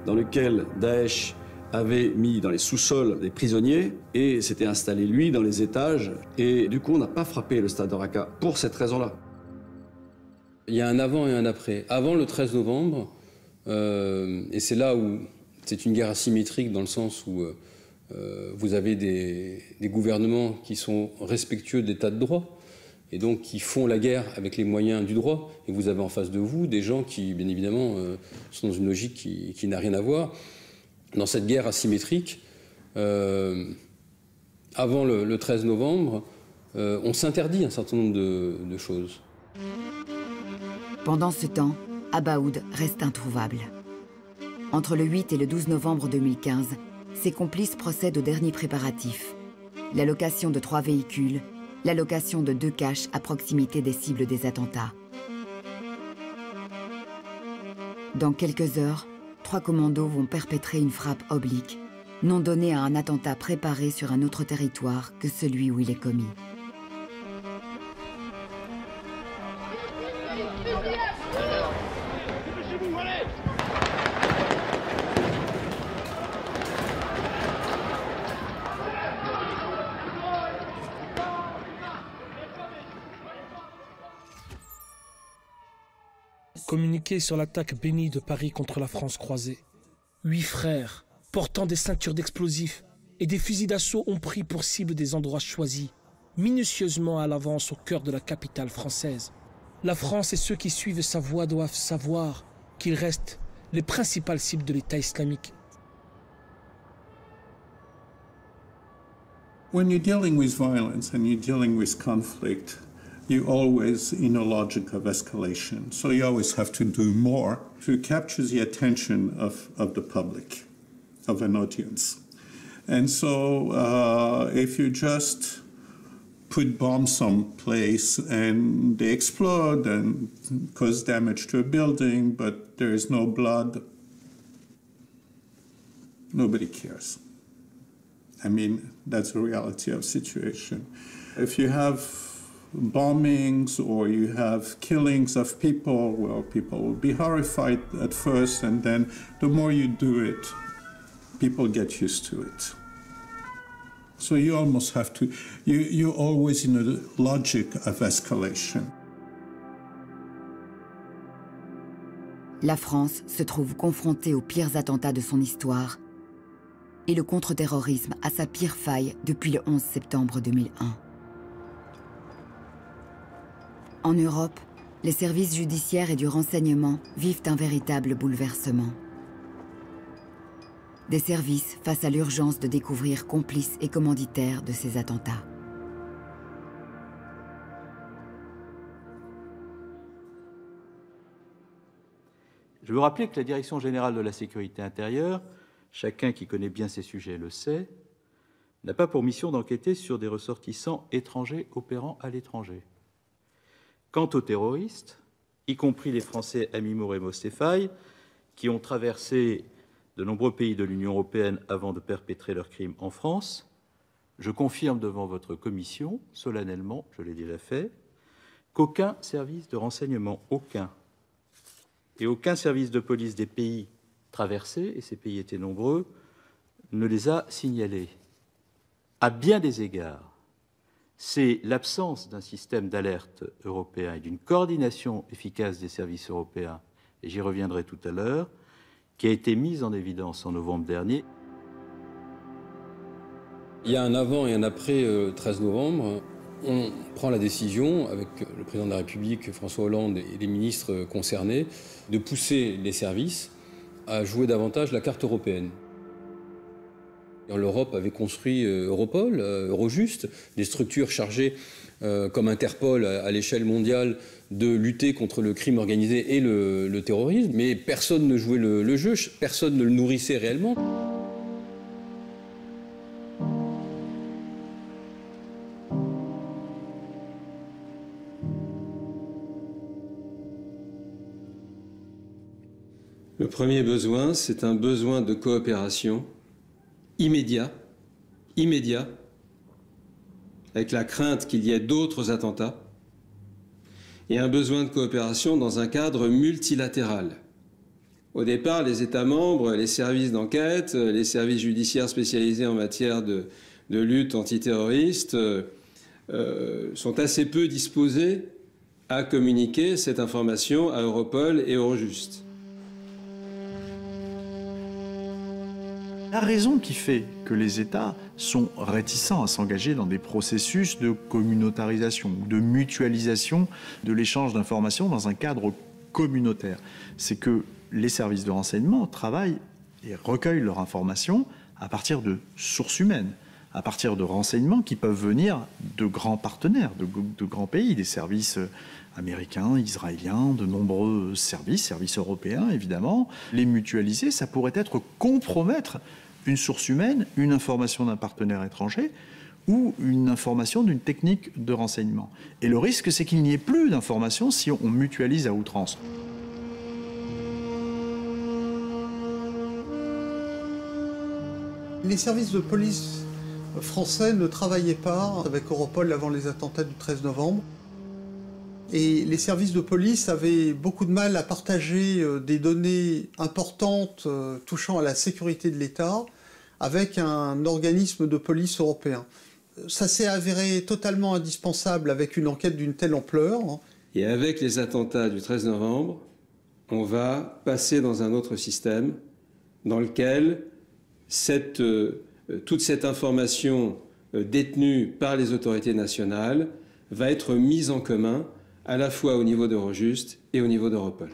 dans lequel Daesh avait mis dans les sous-sols des prisonniers et s'était installé lui dans les étages. Et du coup, on n'a pas frappé le stade de Raqqa pour cette raison-là. Il y a un avant et un après. Avant le 13 novembre, euh, et c'est là où c'est une guerre asymétrique dans le sens où euh, euh, vous avez des, gouvernements qui sont respectueux de l'état de droit, et donc qui font la guerre avec les moyens du droit. Et vous avez en face de vous des gens qui, bien évidemment, euh, sont dans une logique qui, n'a rien à voir. Dans cette guerre asymétrique, euh, avant le, 13 novembre, euh, on s'interdit un certain nombre de, choses. Pendant ce temps, Abaoud reste introuvable. Entre le 8 et le 12 novembre 2015, ses complices procèdent aux derniers préparatifs. La location de trois véhicules, la location de deux caches à proximité des cibles des attentats. Dans quelques heures, trois commandos vont perpétrer une frappe oblique, non donnée à un attentat préparé sur un autre territoire que celui où il est commis. Communiqué sur l'attaque bénie de Paris contre la France croisée. Huit frères, portant des ceintures d'explosifs et des fusils d'assaut ont pris pour cible des endroits choisis, minutieusement à l'avance au cœur de la capitale française. La France et ceux qui suivent sa voie doivent savoir qu'ils restent les principales cibles de l'État islamique. When you're dealing with violence and you're dealing with conflict, you always in a logic of escalation. So you always have to do more to capture the attention of, of the public, of an audience. And so uh, if you just put bombs someplace and they explode and cause damage to a building, but there is no blood, nobody cares. I mean, that's the reality of situation. If you have bombings or you have killings of people, well, people will be horrified at first, and then the more you do it, people get used to it. So you almost have to, you, you're always in a logic of escalation. La France se trouve confrontée aux pires attentats de son histoire et le contre-terrorisme à sa pire faille depuis le 11 septembre 2001. En Europe, les services judiciaires et du renseignement vivent un véritable bouleversement. Des services face à l'urgence de découvrir complices et commanditaires de ces attentats. Je veux rappeler que la Direction générale de la sécurité intérieure, chacun qui connaît bien ces sujets le sait, n'a pas pour mission d'enquêter sur des ressortissants étrangers opérant à l'étranger. Quant aux terroristes, y compris les Français Amimour et Mostefai, qui ont traversé de nombreux pays de l'Union européenne avant de perpétrer leurs crimes en France, je confirme devant votre commission, solennellement, je l'ai déjà fait, qu'aucun service de renseignement, aucun, et aucun service de police des pays traversés, et ces pays étaient nombreux, ne les a signalés. À bien des égards, c'est l'absence d'un système d'alerte européen et d'une coordination efficace des services européens, et j'y reviendrai tout à l'heure, qui a été mise en évidence en novembre dernier. Il y a un avant et un après 13 euh, novembre. On prend la décision, avec le président de la République, François Hollande, et les ministres concernés, de pousser les services à jouer davantage la carte européenne. L'Europe avait construit euh, Europol, euh, Eurojust, des structures chargées euh, comme Interpol à, l'échelle mondiale de lutter contre le crime organisé et le, terrorisme, mais personne ne jouait le, jeu, personne ne le nourrissait réellement. Le premier besoin, c'est un besoin de coopération immédiat, immédiat, avec la crainte qu'il y ait d'autres attentats, et un besoin de coopération dans un cadre multilatéral. Au départ, les États membres, les services d'enquête, les services judiciaires spécialisés en matière de, lutte antiterroriste euh, sont assez peu disposés à communiquer cette information à Europol et Eurojust. La raison qui fait que les États sont réticents à s'engager dans des processus de communautarisation, de mutualisation de l'échange d'informations dans un cadre communautaire. C'est que les services de renseignement travaillent et recueillent leurs informations à partir de sources humaines, à partir de renseignements qui peuvent venir de grands partenaires, de, de grands pays, des services américains, israéliens, de nombreux services, services européens évidemment. Les mutualiser, ça pourrait être compromettre une source humaine, une information d'un partenaire étranger ou une information d'une technique de renseignement. Et le risque, c'est qu'il n'y ait plus d'informations si on mutualise à outrance. Les services de police français ne travaillaient pas avec Europol avant les attentats du 13 novembre. Et les services de police avaient beaucoup de mal à partager euh, des données importantes euh, touchant à la sécurité de l'État avec un organisme de police européen. Ça s'est avéré totalement indispensable avec une enquête d'une telle ampleur. Et avec les attentats du 13 novembre, on va passer dans un autre système dans lequel euh, toute cette information détenue par les autorités nationales va être mise en commun à la fois au niveau d'Eurojust et au niveau d'Europol.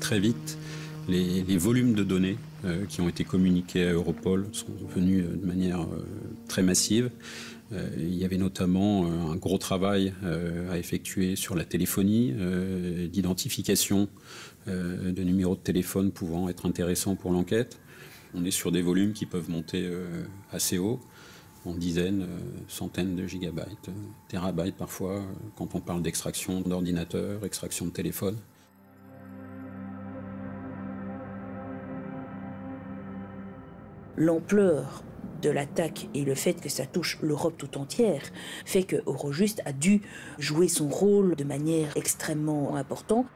Très vite, les, volumes de données euh, qui ont été communiqués à Europol sont venus euh, de manière euh, très massive. il y avait notamment un gros travail à effectuer sur la téléphonie, d'identification de numéros de téléphone pouvant être intéressants pour l'enquête. On est sur des volumes qui peuvent monter assez haut en dizaines, euh, centaines de gigabytes, euh, terabytes parfois, euh, quand on parle d'extraction d'ordinateur, extraction de téléphone. L'ampleur de l'attaque et le fait que ça touche l'Europe tout entière fait que Eurojust a dû jouer son rôle de manière extrêmement importante.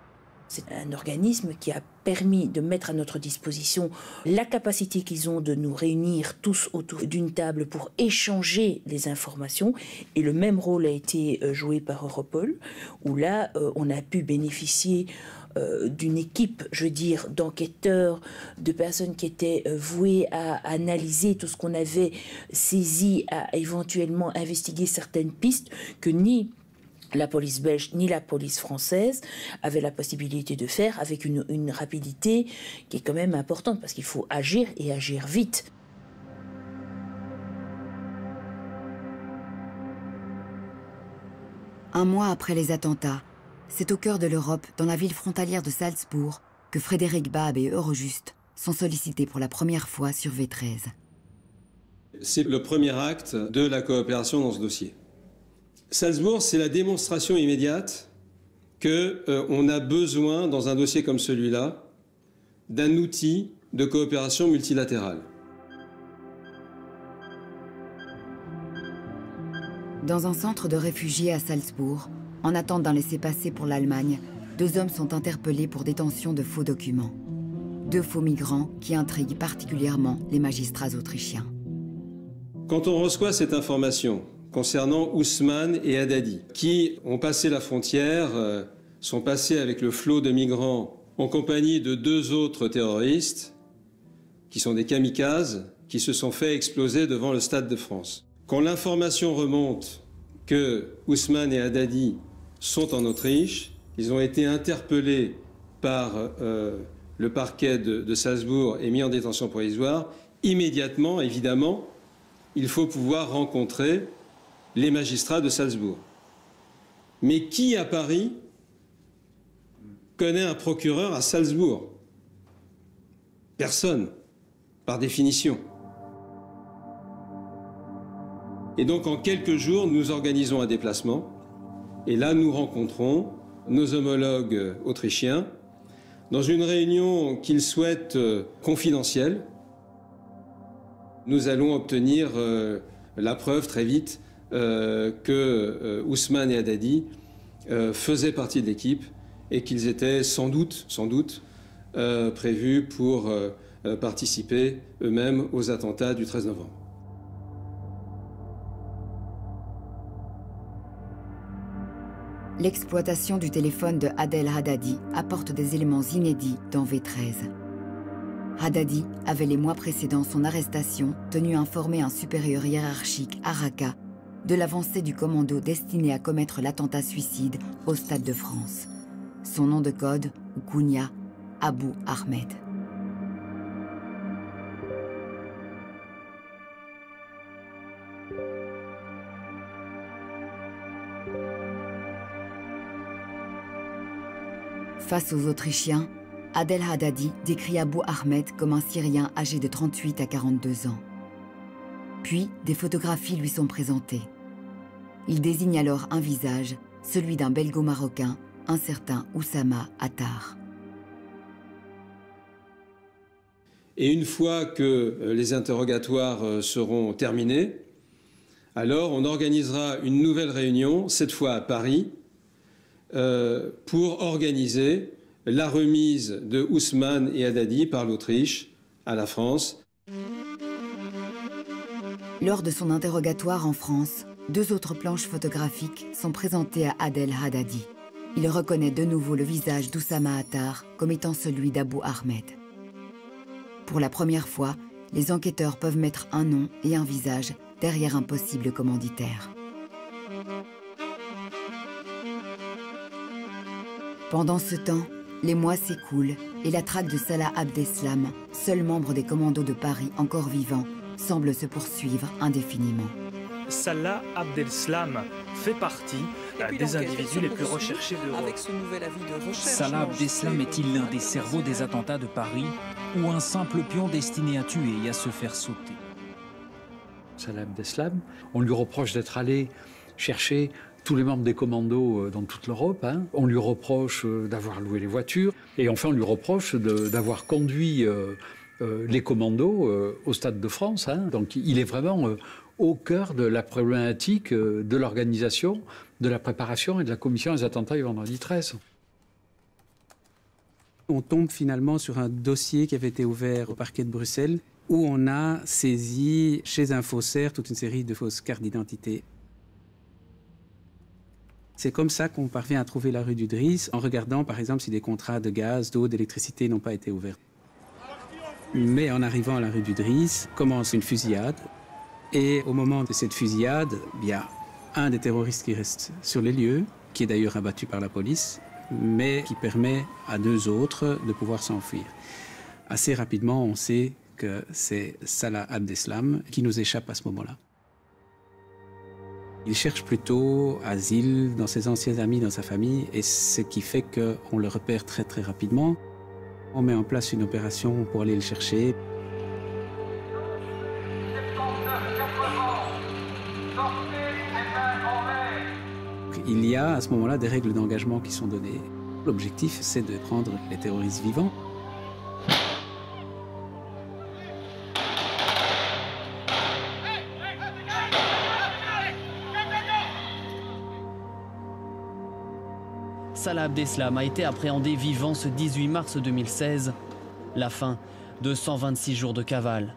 C'est un organisme qui a permis de mettre à notre disposition la capacité qu'ils ont de nous réunir tous autour d'une table pour échanger les informations. Et le même rôle a été euh, joué par Europol, où là, euh, on a pu bénéficier euh, d'une équipe, je veux dire, d'enquêteurs, de personnes qui étaient vouées à analyser tout ce qu'on avait saisi, à éventuellement investiguer certaines pistes que ni la police belge ni la police française avaient la possibilité de faire avec une, rapidité qui est quand même importante parce qu'il faut agir et agir vite. Un mois après les attentats, c'est au cœur de l'Europe, dans la ville frontalière de Salzbourg, que Frédéric Bab et Eurojust sont sollicités pour la première fois sur V13. C'est le premier acte de la coopération dans ce dossier. Salzbourg, c'est la démonstration immédiate qu'on euh, a besoin, dans un dossier comme celui-là, d'un outil de coopération multilatérale. Dans un centre de réfugiés à Salzbourg, en attente d'un laissez-passer pour l'Allemagne, deux hommes sont interpellés pour détention de faux documents. Deux faux migrants qui intriguent particulièrement les magistrats autrichiens. Quand on reçoit cette information, concernant Ousmane et Haddadi, qui ont passé la frontière, euh, sont passés avec le flot de migrants en compagnie de deux autres terroristes, qui sont des kamikazes, qui se sont fait exploser devant le Stade de France. Quand l'information remonte que Ousmane et Haddadi sont en Autriche, ils ont été interpellés par euh, le parquet de, de Salzbourg et mis en détention provisoire, immédiatement, évidemment, il faut pouvoir rencontrer les magistrats de Salzbourg. Mais qui à Paris connaît un procureur à Salzbourg? Personne, par définition. Et donc en quelques jours, nous organisons un déplacement. Et là, nous rencontrons nos homologues autrichiens dans une réunion qu'ils souhaitent euh, confidentielle. Nous allons obtenir euh, la preuve très vite euh, que euh, Ousmane et Haddadi euh, faisaient partie de l'équipe et qu'ils étaient sans doute, sans doute prévus pour participer eux-mêmes aux attentats du 13 novembre. L'exploitation du téléphone de Adel Haddadi apporte des éléments inédits dans V13. Haddadi avait les mois précédant son arrestation tenu informé un supérieur hiérarchique à Raqqa de l'avancée du commando destiné à commettre l'attentat suicide au Stade de France. Son nom de code, Kounia Abu Ahmed. Face aux Autrichiens, Adel Haddadi décrit Abu Ahmed comme un Syrien âgé de 38 à 42 ans. Puis, des photographies lui sont présentées. Il désigne alors un visage, celui d'un belgo-marocain, un certain Oussama Attar. Et une fois que euh, les interrogatoires euh, seront terminés, alors on organisera une nouvelle réunion, cette fois à Paris, euh, pour organiser la remise de Ousmane et Haddadi par l'Autriche à la France. Lors de son interrogatoire en France, deux autres planches photographiques sont présentées à Adel Haddadi. Il reconnaît de nouveau le visage d'Oussama Attar comme étant celui d'Abu Ahmed. Pour la première fois, les enquêteurs peuvent mettre un nom et un visage derrière un possible commanditaire. Pendant ce temps, les mois s'écoulent et la traque de Salah Abdeslam, seul membre des commandos de Paris encore vivant, semble se poursuivre indéfiniment. Salah Abdeslam fait partie des individus les plus recherchés d'Europe. Salah Abdeslam est-il l'un des cerveaux des attentats de Paris ou un simple pion destiné à tuer et à se faire sauter? Salah Abdeslam, on lui reproche d'être allé chercher tous les membres des commandos euh, dans toute l'Europe. Hein. On lui reproche euh, d'avoir loué les voitures. Et enfin, on lui reproche d'avoir conduit euh, les commandos au Stade de France. Hein. Donc il est vraiment au cœur de la problématique de l'organisation, de la préparation et de la commission des attentats du vendredi 13. On tombe finalement sur un dossier qui avait été ouvert au parquet de Bruxelles où on a saisi chez un faussaire toute une série de fausses cartes d'identité. C'est comme ça qu'on parvient à trouver la rue du Driss en regardant par exemple si des contrats de gaz, d'eau, d'électricité n'ont pas été ouverts. Mais en arrivant à la rue du Driss, commence une fusillade. Et au moment de cette fusillade, il y a un des terroristes qui reste sur les lieux, qui est d'ailleurs abattu par la police, mais qui permet à deux autres de pouvoir s'enfuir. Assez rapidement, on sait que c'est Salah Abdeslam qui nous échappe à ce moment-là. Il cherche plutôt asile dans ses anciens amis, dans sa famille, et ce qui fait qu'on le repère très très rapidement. On met en place une opération pour aller le chercher. Il y a à ce moment-là des règles d'engagement qui sont données. L'objectif, c'est de prendre les terroristes vivants Salah Abdeslam a été appréhendé vivant ce 18 mars 2016, la fin de 126 jours de cavale.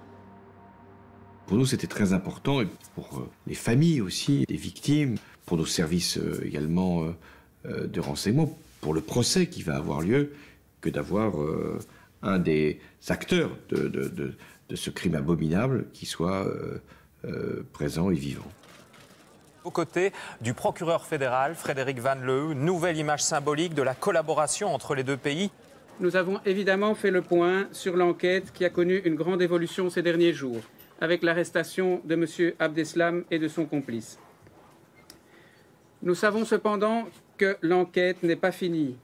Pour nous, c'était très important, et pour euh, les familles aussi des victimes, pour nos services euh, également euh, de renseignement, pour le procès qui va avoir lieu, que d'avoir un des acteurs de, ce crime abominable qui soit présent et vivant. Aux côtés du procureur fédéral Frédéric Van Leu, nouvelle image symbolique de la collaboration entre les deux pays. Nous avons évidemment fait le point sur l'enquête qui a connu une grande évolution ces derniers jours, avec l'arrestation de M. Abdeslam et de son complice. Nous savons cependant que l'enquête n'est pas finie.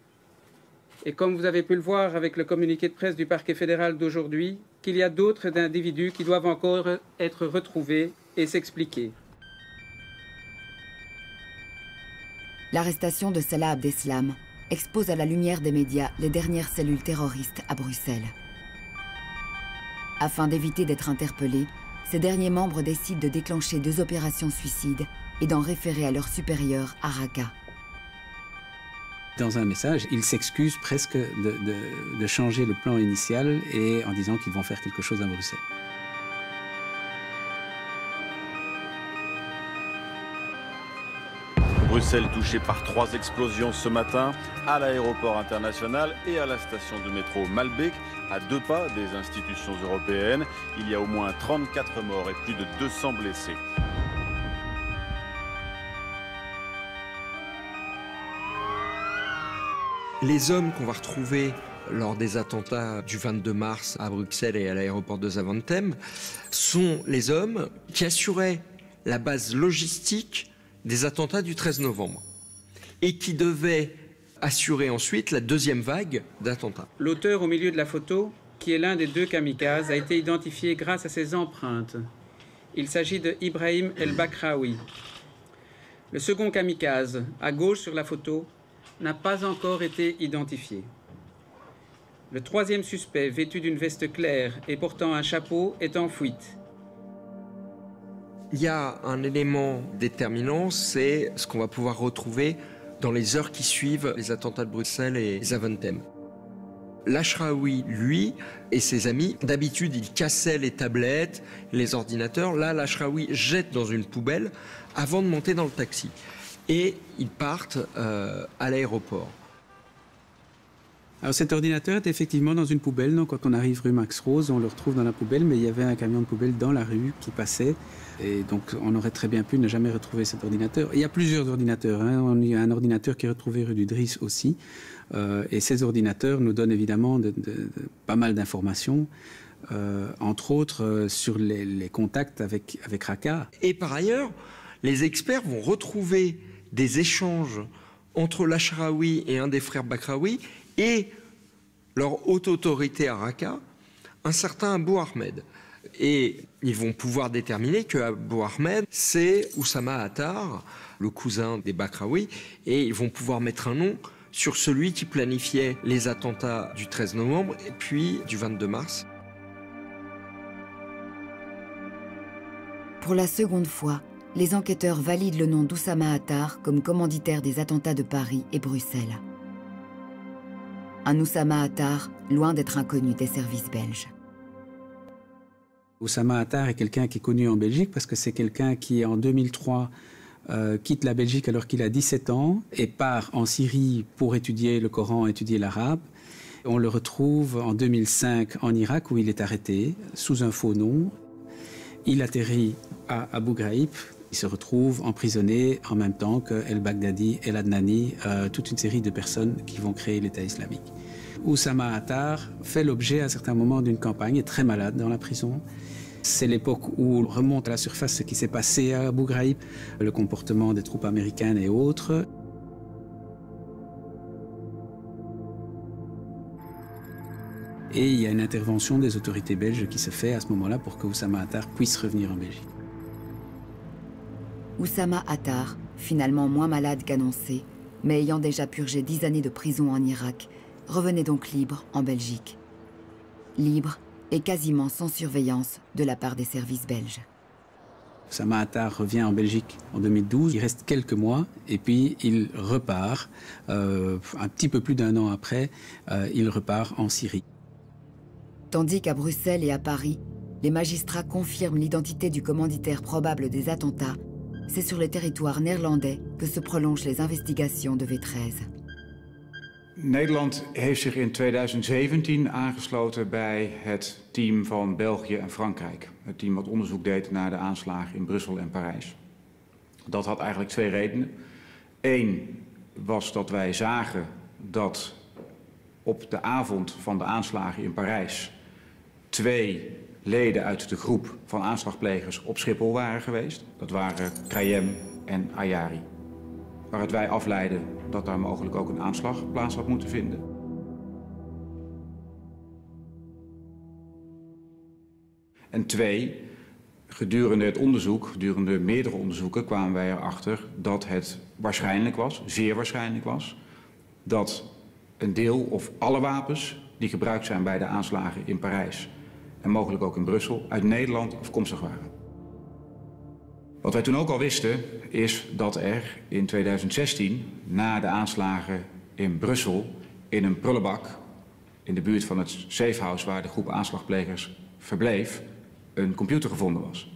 Et comme vous avez pu le voir avec le communiqué de presse du parquet fédéral d'aujourd'hui, qu'il y a d'autres individus qui doivent encore être retrouvés et s'expliquer. L'arrestation de Salah Abdeslam expose à la lumière des médias les dernières cellules terroristes à Bruxelles. Afin d'éviter d'être interpellés, ces derniers membres décident de déclencher deux opérations suicides et d'en référer à leur supérieur à Raqqa. Dans un message, ils s'excusent presque de, de changer le plan initial en disant qu'ils vont faire quelque chose à Bruxelles. Bruxelles touchée par trois explosions ce matin à l'aéroport international et à la station de métro Malbec, à deux pas des institutions européennes. Il y a au moins 34 morts et plus de 200 blessés. Les hommes qu'on va retrouver lors des attentats du 22 mars à Bruxelles et à l'aéroport de Zaventem sont les hommes qui assuraient la base logistique des attentats du 13 novembre et qui devaient assurer ensuite la deuxième vague d'attentats. L'auteur au milieu de la photo, qui est l'un des deux kamikazes, a été identifié grâce à ses empreintes. Il s'agit de Ibrahim El-Bakraoui. Le second kamikaze, à gauche sur la photo, n'a pas encore été identifié. Le troisième suspect, vêtu d'une veste claire et portant un chapeau, est en fuite. Il y a un élément déterminant, c'est ce qu'on va pouvoir retrouver dans les heures qui suivent les attentats de Bruxelles et Zaventem. L'Ashraoui, lui, et ses amis, d'habitude, ils cassaient les tablettes, les ordinateurs. Là, l'Ashraoui jette dans une poubelle avant de monter dans le taxi. Et ils partent euh, à l'aéroport. Alors cet ordinateur est effectivement dans une poubelle. Donc quand on arrive rue Max Rose, on le retrouve dans la poubelle, mais il y avait un camion de poubelle dans la rue qui passait. Et donc on aurait très bien pu ne jamais retrouver cet ordinateur. Il y a plusieurs ordinateurs. Hein. Il y a un ordinateur qui est retrouvé rue du Driss aussi. Euh, et ces ordinateurs nous donnent évidemment de, pas mal d'informations. Euh, entre autres euh, sur les, les, contacts avec, avec Raqqa. Et par ailleurs, les experts vont retrouver des échanges entre l'Ashraoui et un des frères Bakraoui et leur haute autorité à Raqqa, un certain Abou Ahmed. Et ils vont pouvoir déterminer que Abou Ahmed, c'est Oussama Attar, le cousin des Bakraoui, et ils vont pouvoir mettre un nom sur celui qui planifiait les attentats du 13 novembre et puis du 22 mars. Pour la seconde fois, les enquêteurs valident le nom d'Oussama Attar comme commanditaire des attentats de Paris et Bruxelles. Un Oussama Attar loin d'être inconnu des services belges. Oussama Attar est quelqu'un qui est connu en Belgique parce que c'est quelqu'un qui, en 2003, euh, quitte la Belgique alors qu'il a 17 ans et part en Syrie pour étudier le Coran, étudier l'arabe. On le retrouve en 2005 en Irak où il est arrêté sous un faux nom. Il atterrit à Abu Ghraib. Il se retrouve emprisonné en même temps que El-Baghdadi, El-Adnani, euh, toute une série de personnes qui vont créer l'État islamique. Oussama Attar fait l'objet à certains moments d'une campagne, est très malade dans la prison. C'est l'époque où remonte à la surface ce qui s'est passé à Abu Ghraib, le comportement des troupes américaines et autres. Et il y a une intervention des autorités belges qui se fait à ce moment-là pour que Oussama Attar puisse revenir en Belgique. Oussama Attar, finalement moins malade qu'annoncé, mais ayant déjà purgé dix années de prison en Irak, revenait donc libre en Belgique. Libre et quasiment sans surveillance de la part des services belges. Oussama Attar revient en Belgique en 2012, il reste quelques mois et puis il repart, euh, un petit peu plus d'un an après, euh, il repart en Syrie. Tandis qu'à Bruxelles et à Paris, les magistrats confirment l'identité du commanditaire probable des attentats, c'est sur les territoires néerlandais que se prolongent les investigations de V13. Nederland heeft zich in 2017 aangesloten bij het team van België en Frankrijk. Het team wat onderzoek deed naar de aanslagen in Brussel en Parijs. Dat had eigenlijk twee redenen. Eén was dat wij zagen dat op de avond van de aanslagen in Parijs twee leden uit de groep van aanslagplegers op Schiphol waren geweest. Dat waren Krayem en Ayari. Waaruit wij afleiden dat daar mogelijk ook een aanslag plaats had moeten vinden. En twee, gedurende het onderzoek, gedurende meerdere onderzoeken, kwamen wij erachter dat het waarschijnlijk was, zeer waarschijnlijk was, dat een deel of alle wapens die gebruikt zijn bij de aanslagen in Parijs en mogelijk ook in Brussel uit Nederland afkomstig waren. Wat wij toen ook al wisten is dat er in 2016, na de aanslagen in Brussel, in een prullenbak in de buurt van het safehouse waar de groep aanslagplegers verbleef, een computer gevonden was.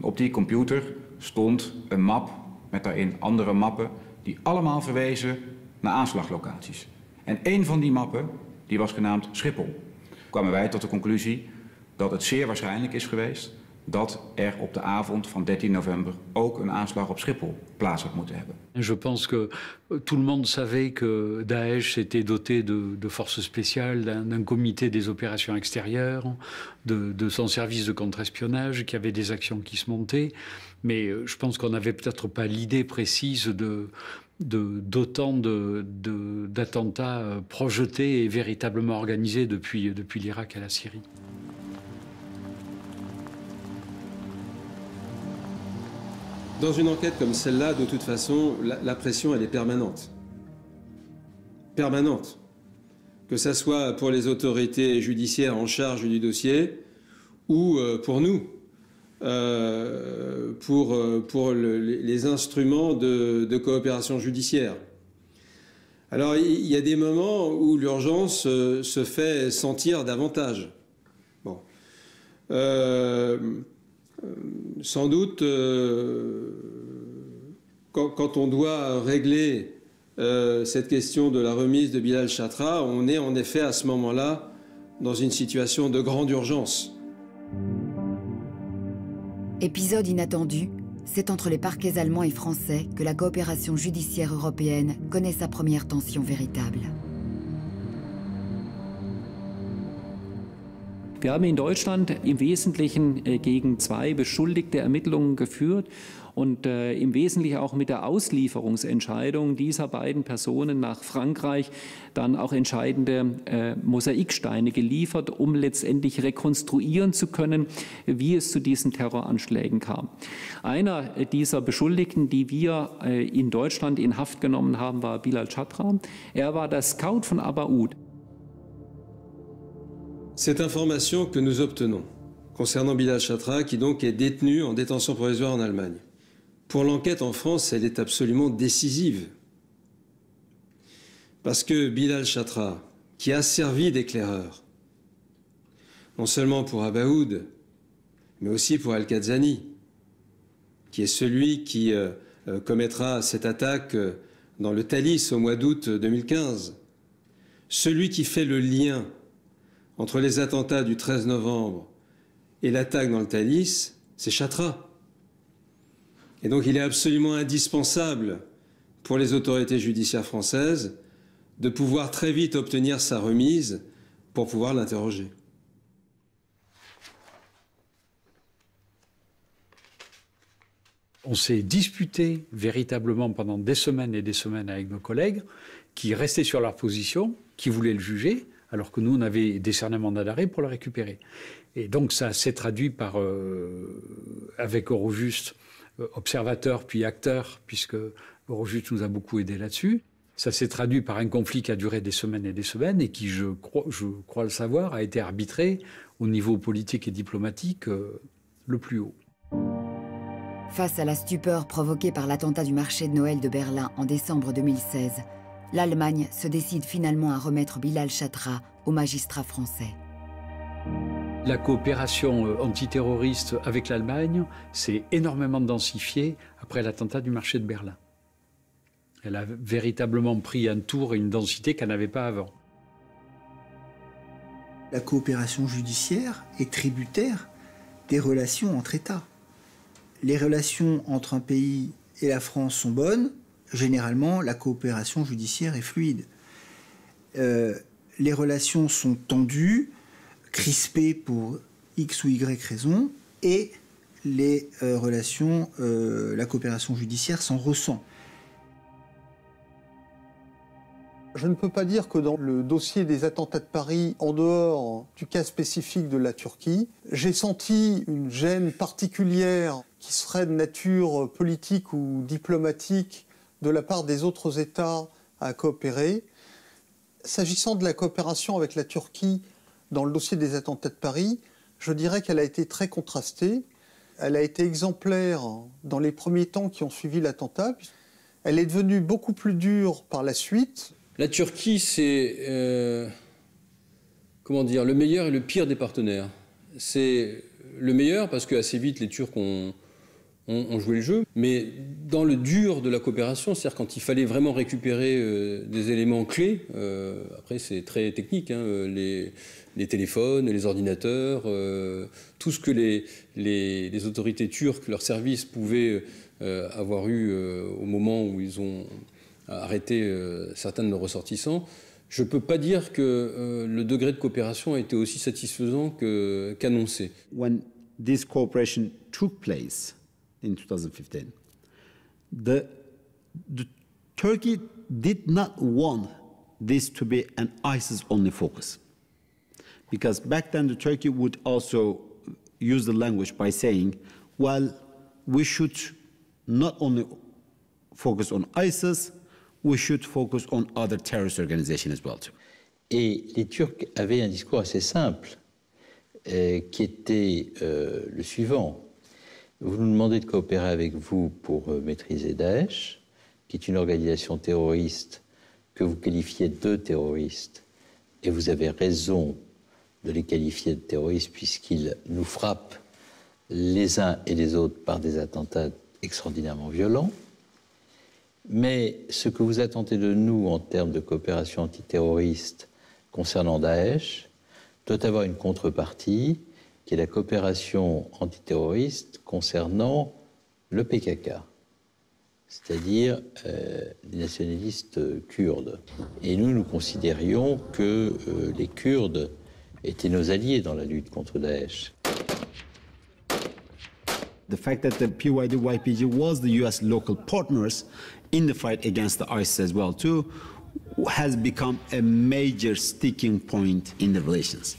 Op die computer stond een map met daarin andere mappen die allemaal verwezen naar aanslaglocaties. En één van die mappen die was genaamd Schiphol. Kwamen wij tot de conclusie dat het zeer waarschijnlijk is geweest dat er op de avond van 13 november ook een aanslag op Schiphol plaats had moeten hebben. Je pense que tout le monde savait que Daesh était doté de, de forces spéciales, d'un comité des opérations extérieures, de, de son service de contre-espionnage, qu'il y avait des actions qui se montaient. Mais euh, je pense qu'on n'avait peut-être pas l'idée précise de d'autant d'attentats de, euh, projetés et véritablement organisés depuis, depuis l'Irak à la Syrie. Dans une enquête comme celle-là, de toute façon, la, pression, elle est permanente. Permanente. Que ce soit pour les autorités judiciaires en charge du dossier ou euh, pour nous, euh, pour, euh, pour les instruments de, coopération judiciaire. Alors il y a des moments où l'urgence se fait sentir davantage. Bon. Euh, sans doute, euh, quand, on doit régler euh, cette question de la remise de Bilal Chatra, on est en effet à ce moment-là dans une situation de grande urgence. Épisode inattendu, c'est entre les parquets allemands et français que la coopération judiciaire européenne connaît sa première tension véritable. Wir haben in Deutschland im Wesentlichen äh, gegen zwei Beschuldigte Ermittlungen geführt und äh, im Wesentlichen auch mit der Auslieferungsentscheidung dieser beiden Personen nach Frankreich dann auch entscheidende äh, Mosaiksteine geliefert, um letztendlich rekonstruieren zu können, wie es zu diesen Terroranschlägen kam. Einer dieser Beschuldigten, die wir äh, in Deutschland in Haft genommen haben, war Bilal Chatra. Er war der Scout von Abaoud. Cette information que nous obtenons concernant Bilal Chatra, qui donc est détenu en détention provisoire en Allemagne, pour l'enquête en France, elle est absolument décisive. Parce que Bilal Chatra, qui a servi d'éclaireur, non seulement pour Abaoud, mais aussi pour Al-Qadzani, qui est celui qui euh, euh, commettra cette attaque euh, dans le Thalys au mois d'août 2015, celui qui fait le lien entre les attentats du 13 novembre et l'attaque dans le Thalys, c'est Chatra. Et donc il est absolument indispensable pour les autorités judiciaires françaises de pouvoir très vite obtenir sa remise pour pouvoir l'interroger. On s'est disputé véritablement pendant des semaines et des semaines avec nos collègues qui restaient sur leur position, qui voulaient le juger, alors que nous, on avait décerné un mandat d'arrêt pour le récupérer. Et donc ça s'est traduit par, euh, avec Eurojuste, euh, observateur puis acteur, puisque Eurojuste nous a beaucoup aidé là-dessus. Ça s'est traduit par un conflit qui a duré des semaines et des semaines et qui, je crois, je crois le savoir, a été arbitré au niveau politique et diplomatique euh, le plus haut. Face à la stupeur provoquée par l'attentat du marché de Noël de Berlin en décembre 2016, l'Allemagne se décide finalement à remettre Bilal Chatra au magistrat français. La coopération euh, antiterroriste avec l'Allemagne s'est énormément densifiée après l'attentat du marché de Berlin. Elle a véritablement pris un tour et une densité qu'elle n'avait pas avant. La coopération judiciaire est tributaire des relations entre États. Les relations entre un pays et la France sont bonnes, généralement, la coopération judiciaire est fluide. Euh, les relations sont tendues, crispées pour X ou Y raison, et les euh, relations, euh, la coopération judiciaire s'en ressent. Je ne peux pas dire que dans le dossier des attentats de Paris, en dehors du cas spécifique de la Turquie, j'ai senti une gêne particulière qui serait de nature politique ou diplomatique de la part des autres États à coopérer. S'agissant de la coopération avec la Turquie dans le dossier des attentats de Paris, je dirais qu'elle a été très contrastée. Elle a été exemplaire dans les premiers temps qui ont suivi l'attentat. Elle est devenue beaucoup plus dure par la suite. La Turquie, c'est euh, le meilleur et le pire des partenaires. C'est le meilleur parce que assez vite les Turcs ont, on, jouait le jeu, mais dans le dur de la coopération, c'est-à-dire quand il fallait vraiment récupérer euh, des éléments clés, euh, après c'est très technique, hein, les, téléphones, les ordinateurs, euh, tout ce que les, autorités turques, leurs services pouvaient avoir eu au moment où ils ont arrêté certains de nos ressortissants, je ne peux pas dire que le degré de coopération a été aussi satisfaisant qu'annoncé. When this cooperation took place, in 2015. The, the Turkey did not want this to be an ISIS-only focus, because back then the Turkey would also use the language by saying, well, we should not only focus on ISIS, we should focus on other terrorist organizations as well too. Et les Turcs avaient un discours assez simple, euh, qui était euh, le suivant. Vous nous demandez de coopérer avec vous pour euh, maîtriser Daesh, qui est une organisation terroriste que vous qualifiez de terroriste, et vous avez raison de les qualifier de terroristes puisqu'ils nous frappent les uns et les autres par des attentats extraordinairement violents. Mais ce que vous attendez de nous en termes de coopération antiterroriste concernant Daesh doit avoir une contrepartie qui est la coopération antiterroriste concernant le PKK, c'est-à-dire euh, les nationalistes kurdes. Et nous, nous considérions que euh, les Kurdes étaient nos alliés dans la lutte contre Daesh. The fact that the PYD-YPG was the U.S. local partners in the fight against the ISIS as well too has become a major sticking point in the relations.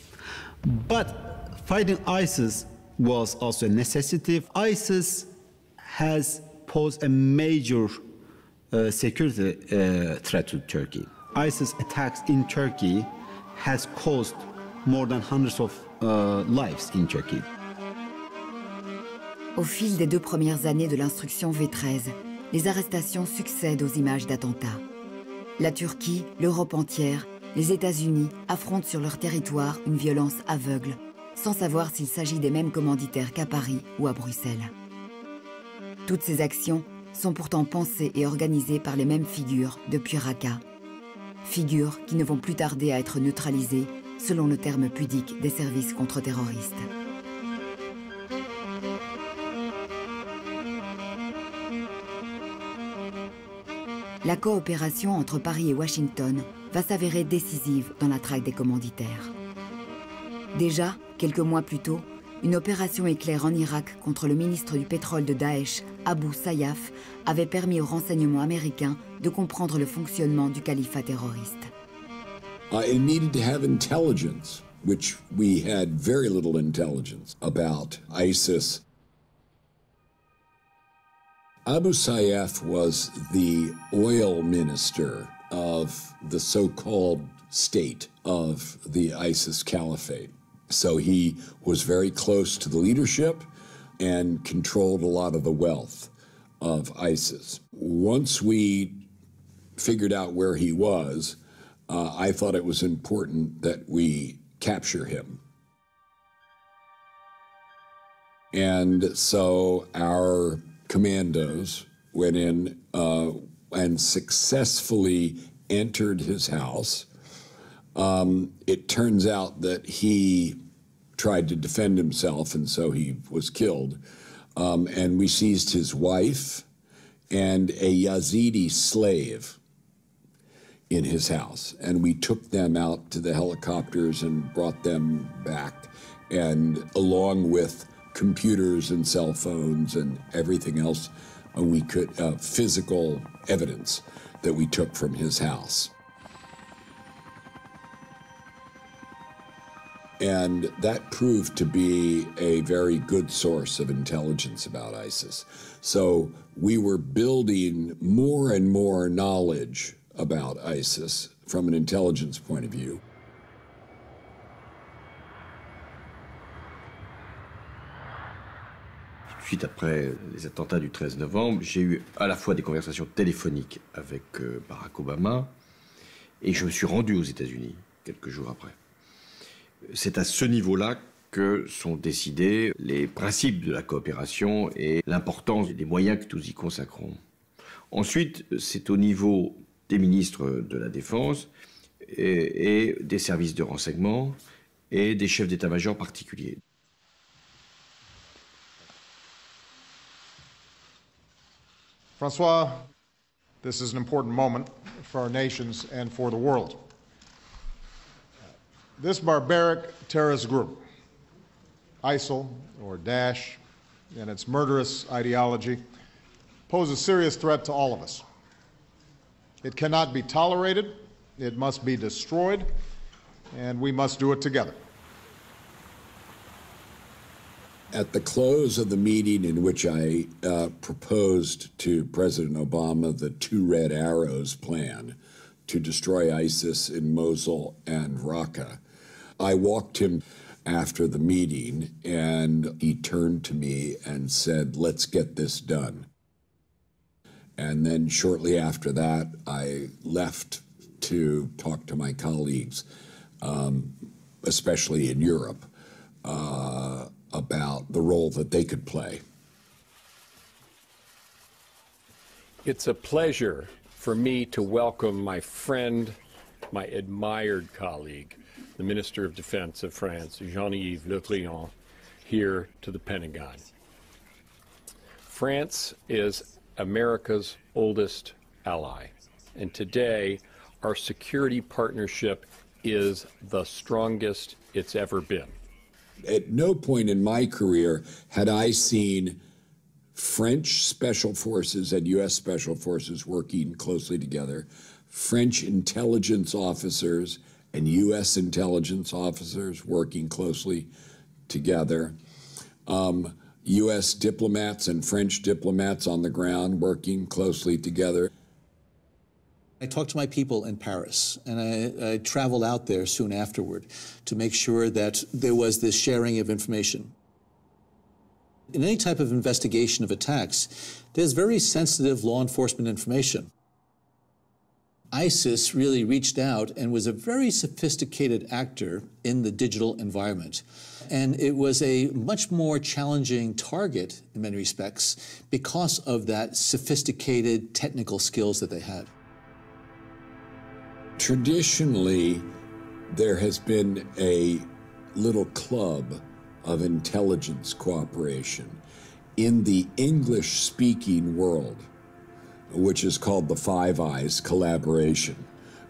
But Fighting ISIS was also a necessity. ISIS has posed a major uh, security uh, threat to Turkey. ISIS attacks in Turkey has caused more than hundreds of uh, lives in Turkey. Au fil des deux premières années de l'instruction V13, les arrestations succèdent aux images d'attentats. La Turquie, l'Europe entière, les États-Unis affrontent sur leur territoire une violence aveugle sans savoir s'il s'agit des mêmes commanditaires qu'à Paris ou à Bruxelles. Toutes ces actions sont pourtant pensées et organisées par les mêmes figures depuis Raqqa. Figures qui ne vont plus tarder à être neutralisées selon le terme pudique des services contre-terroristes. La coopération entre Paris et Washington va s'avérer décisive dans la traque des commanditaires. Déjà, quelques mois plus tôt, une opération éclair en Irak contre le ministre du pétrole de Daesh, Abu Sayyaf, avait permis aux renseignements américains de comprendre le fonctionnement du califat terroriste. Uh, it needed to have intelligence, which we had very little intelligence about ISIS. Abu Sayyaf was the oil minister of the so called state of the ISIS caliphate. So he was very close to the leadership and controlled a lot of the wealth of ISIS. Once we figured out where he was, uh, I thought it was important that we capture him. And so our commandos went in uh, and successfully entered his house um, it turns out that he tried to defend himself, and so he was killed. Um, and we seized his wife and a Yazidi slave in his house. And we took them out to the helicopters and brought them back, and along with computers and cell phones and everything else we could, uh, physical evidence that we took from his house. And that proved to be a very good source of intelligence about ISIS. So we were building more and more knowledge about ISIS from an intelligence point of view. Suite après les attentats du 13 novembre, j'ai eu à la fois des conversations téléphoniques avec euh, Barack Obama et je me suis rendu aux États-Unis quelques jours après c'est à ce niveau-là que sont décidés les principes de la coopération et l'importance des moyens que nous y consacrons. Ensuite, c'est au niveau des ministres de la Défense et, des services de renseignement et des chefs d'état-major particuliers. Francois, this is an important moment for our nations and for the world. This barbaric terrorist group, ISIL or Daesh, and its murderous ideology pose a serious threat to all of us. It cannot be tolerated, it must be destroyed, and we must do it together. At the close of the meeting in which I uh, proposed to President Obama the two red arrows plan to destroy ISIS in Mosul and Raqqa, I walked him after the meeting and he turned to me and said, Let's get this done. And then shortly after that, I left to talk to my colleagues, um, especially in Europe, uh, about the role that they could play. It's a pleasure for me to welcome my friend, my admired colleague, the Minister of Defense of France, Jean-Yves Le Drian, here to the Pentagon. France is America's oldest ally, and today our security partnership is the strongest it's ever been. At no point in my career had I seen French special forces and U.S. special forces working closely together, French intelligence officers and U.S. intelligence officers working closely together, um, U.S. diplomats and French diplomats on the ground working closely together. I talked to my people in Paris, and I, I, traveled out there soon afterward to make sure that there was this sharing of information. In any type of investigation of attacks, there's very sensitive law enforcement information. ISIS really reached out and was a very sophisticated actor in the digital environment. And it was a much more challenging target in many respects because of that sophisticated technical skills that they had. Traditionally, there has been a little club of intelligence cooperation in the English speaking world which is called the Five Eyes Collaboration,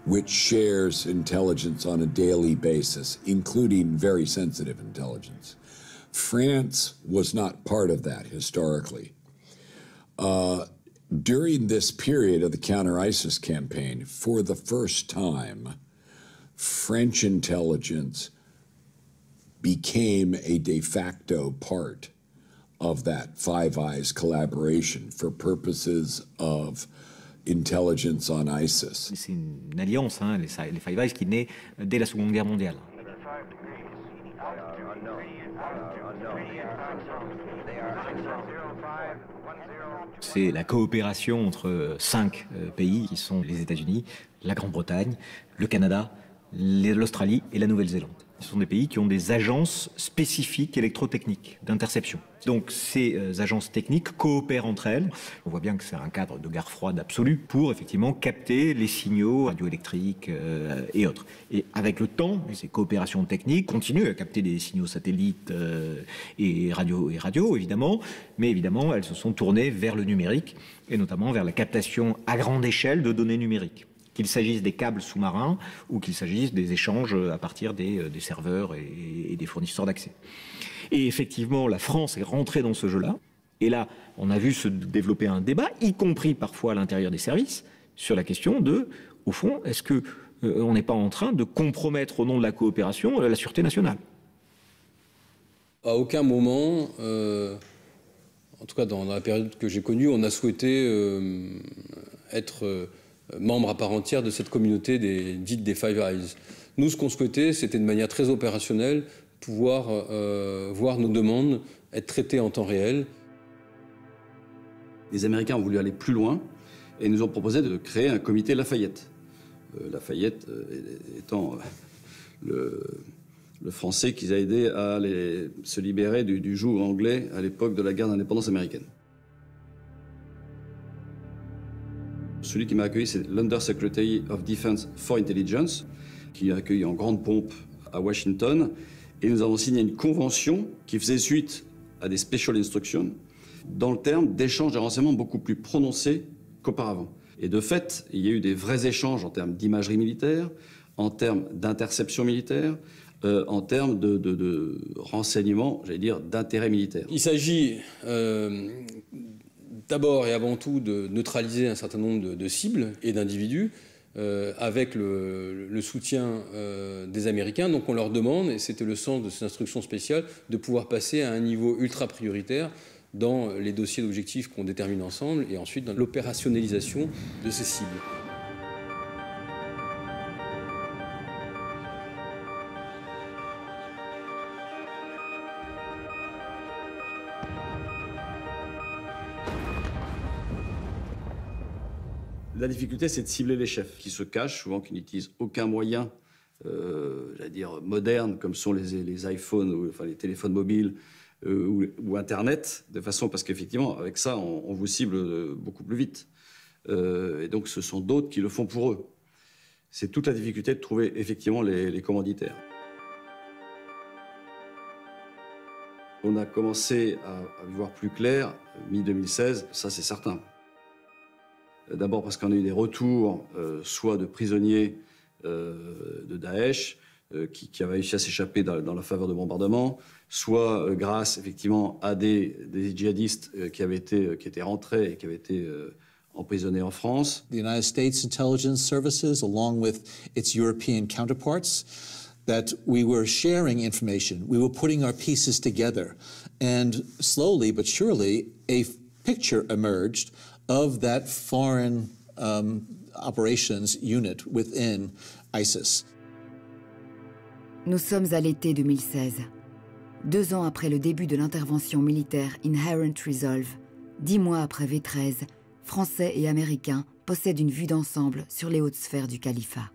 which shares intelligence on a daily basis, including very sensitive intelligence. France was not part of that historically. Uh, during this period of the counter ISIS campaign, for the first time, French intelligence became a de facto part of that Five Eyes collaboration for purposes of intelligence on ISIS. C'est une alliance, hein, les, Five Eyes, qui naît dès la Seconde Guerre mondiale. C'est la coopération entre cinq euh, pays qui sont les États-Unis, la Grande-Bretagne, le Canada, l'Australie et la Nouvelle-Zélande. Ce sont des pays qui ont des agences spécifiques électrotechniques d'interception. Donc ces euh, agences techniques coopèrent entre elles. On voit bien que c'est un cadre de guerre froide absolue pour effectivement capter les signaux radioélectriques euh, et autres. Et avec le temps, ces coopérations techniques continuent à capter des signaux satellites euh, et radio et radio évidemment, mais évidemment elles se sont tournées vers le numérique et notamment vers la captation à grande échelle de données numériques qu'il s'agisse des câbles sous-marins ou qu'il s'agisse des échanges à partir des, des serveurs et, des fournisseurs d'accès. Et effectivement, la France est rentrée dans ce jeu-là. Et là, on a vu se développer un débat, y compris parfois à l'intérieur des services, sur la question de, au fond, est-ce que euh, on n'est pas en train de compromettre au nom de la coopération la sûreté nationale? À aucun moment, euh, en tout cas dans la période que j'ai connue, on a souhaité euh, être euh, membre à part entière de cette communauté des, dite des Five Eyes. Nous, ce qu'on souhaitait, c'était de manière très opérationnelle pouvoir euh, voir nos demandes être traitées en temps réel. Les Américains ont voulu aller plus loin et nous ont proposé de créer un comité Lafayette. Euh, Lafayette euh, étant le, le français qui a aidé à se libérer du joug anglais à l'époque de la guerre d'indépendance américaine. Celui qui m'a accueilli, c'est l'Undersecretary of Defense for Intelligence, qui a accueilli en grande pompe à Washington. Et nous avons signé une convention qui faisait suite à des special instructions dans le terme d'échanges de renseignements beaucoup plus prononcés qu'auparavant. Et de fait, il y a eu des vrais échanges en termes d'imagerie militaire, en termes d'interception militaire, euh, en termes de, de, renseignements, j'allais dire, d'intérêt militaire. Il s'agit euh, d'abord et avant tout de neutraliser un certain nombre de, cibles et d'individus euh, avec le, soutien des Américains. Donc on leur demande, et c'était le sens de ces instructions spéciales, de pouvoir passer à un niveau ultra prioritaire dans les dossiers d'objectifs qu'on détermine ensemble et ensuite dans l'opérationnalisation de ces cibles. La difficulté, c'est de cibler les chefs qui se cachent, souvent qui n'utilisent aucun moyen, euh, dire moderne, comme sont les, iPhones, ou, les téléphones mobiles euh, ou, Internet, de façon parce qu'effectivement, avec ça, on, vous cible euh, beaucoup plus vite. Et donc, ce sont d'autres qui le font pour eux. C'est toute la difficulté de trouver effectivement les, commanditaires. On a commencé à, à voir plus clair mi-2016, ça c'est certain. D'abord parce qu'on a eu des retours, euh, soit de prisonniers euh, de Daesh euh, qui, qui, avaient réussi à s'échapper dans, dans, la faveur de bombardements, soit grâce effectivement à des, des djihadistes qui avaient été qui étaient rentrés et qui avaient été emprisonnés en France. The United States intelligence services, along with its European counterparts, that we were sharing information, we were putting our pieces together, and slowly but surely a picture emerged of that foreign um, operations unit within ISIS. Nous sommes à l'été 2016. Deux ans après le début de l'intervention militaire Inherent Resolve, dix mois après V13, Français et Américains possèdent une vue d'ensemble sur les hautes sphères du califat.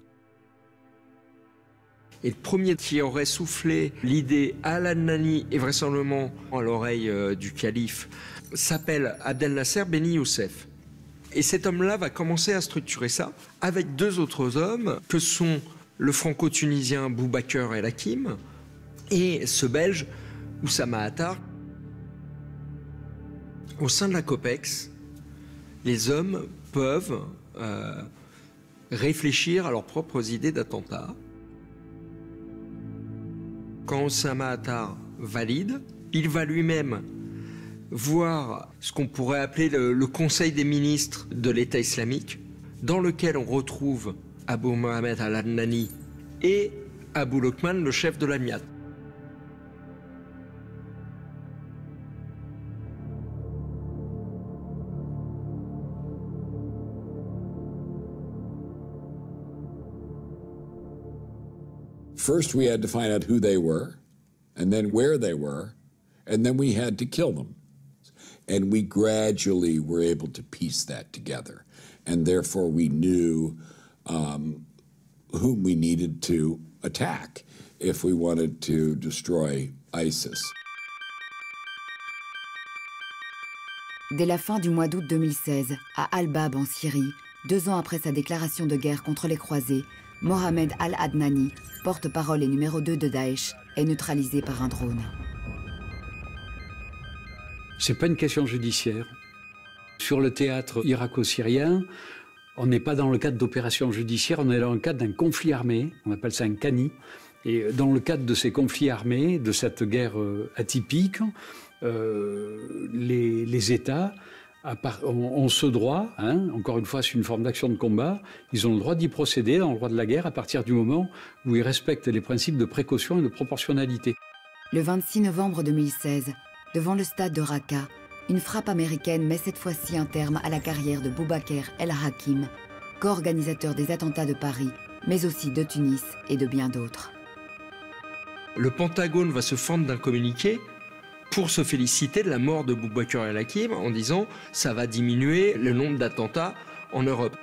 Et le premier qui aurait soufflé l'idée à l'Annani et vraisemblablement à l'oreille euh, du calife s'appelle Abdel Nasser Beni Youssef. Et cet homme-là va commencer à structurer ça avec deux autres hommes que sont le franco-tunisien Boubaker El Hakim et ce belge Oussama Attar. Au sein de la COPEX, les hommes peuvent euh, réfléchir à leurs propres idées d'attentat. Quand Oussama Attar valide, il va lui-même voir ce qu'on pourrait appeler le, Conseil des ministres de l'État islamique, dans lequel on retrouve Abu Mohamed al-Adnani et Abu Lokman, le chef de l'AMIAT. First, we had to find out who they were, and then where they were, and then we had to kill them. And we gradually were able to piece that together. And therefore, we knew um, whom we needed to attack if we wanted to destroy ISIS. Dès la fin du mois d'août 2016, à Al-Bab en Syrie, deux ans après sa déclaration de guerre contre les croisés, Mohamed Al-Adnani, porte-parole et numéro 2 de Daesh, est neutralisé par un drone. Ce n'est pas une question judiciaire. Sur le théâtre irako-syrien, on n'est pas dans le cadre d'opérations judiciaires, on est dans le cadre d'un conflit armé, on appelle ça un CANI. Et dans le cadre de ces conflits armés, de cette guerre euh, atypique, euh, les, États ont, ce droit, hein, encore une fois c'est une forme d'action de combat, ils ont le droit d'y procéder dans le droit de la guerre à partir du moment où ils respectent les principes de précaution et de proportionnalité. Le 26 novembre 2016, devant le stade de Raqqa, une frappe américaine met cette fois-ci un terme à la carrière de Boubaker El-Hakim, co-organisateur des attentats de Paris, mais aussi de Tunis et de bien d'autres. Le Pentagone va se fendre d'un communiqué pour se féliciter de la mort de Boubaker El-Hakim en disant ça va diminuer le nombre d'attentats en Europe.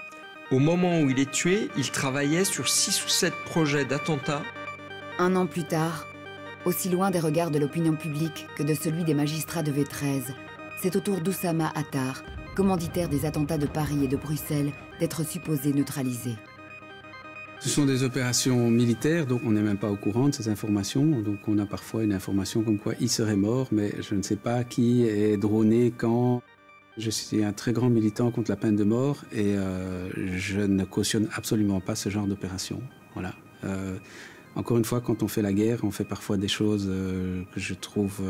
Au moment où il est tué, il travaillait sur 6 ou 7 projets d'attentats. Un an plus tard, Aussi loin des regards de l'opinion publique que de celui des magistrats de V13, c'est au tour d'Oussama Attar, commanditaire des attentats de Paris et de Bruxelles, d'être supposé neutralisé. Ce sont des opérations militaires, donc on n'est même pas au courant de ces informations. Donc on a parfois une information comme quoi il serait mort, mais je ne sais pas qui est droné quand. Je suis un très grand militant contre la peine de mort et euh, je ne cautionne absolument pas ce genre d'opération. Voilà. Euh, encore une fois, quand on fait la guerre, on fait parfois des choses euh, que je trouve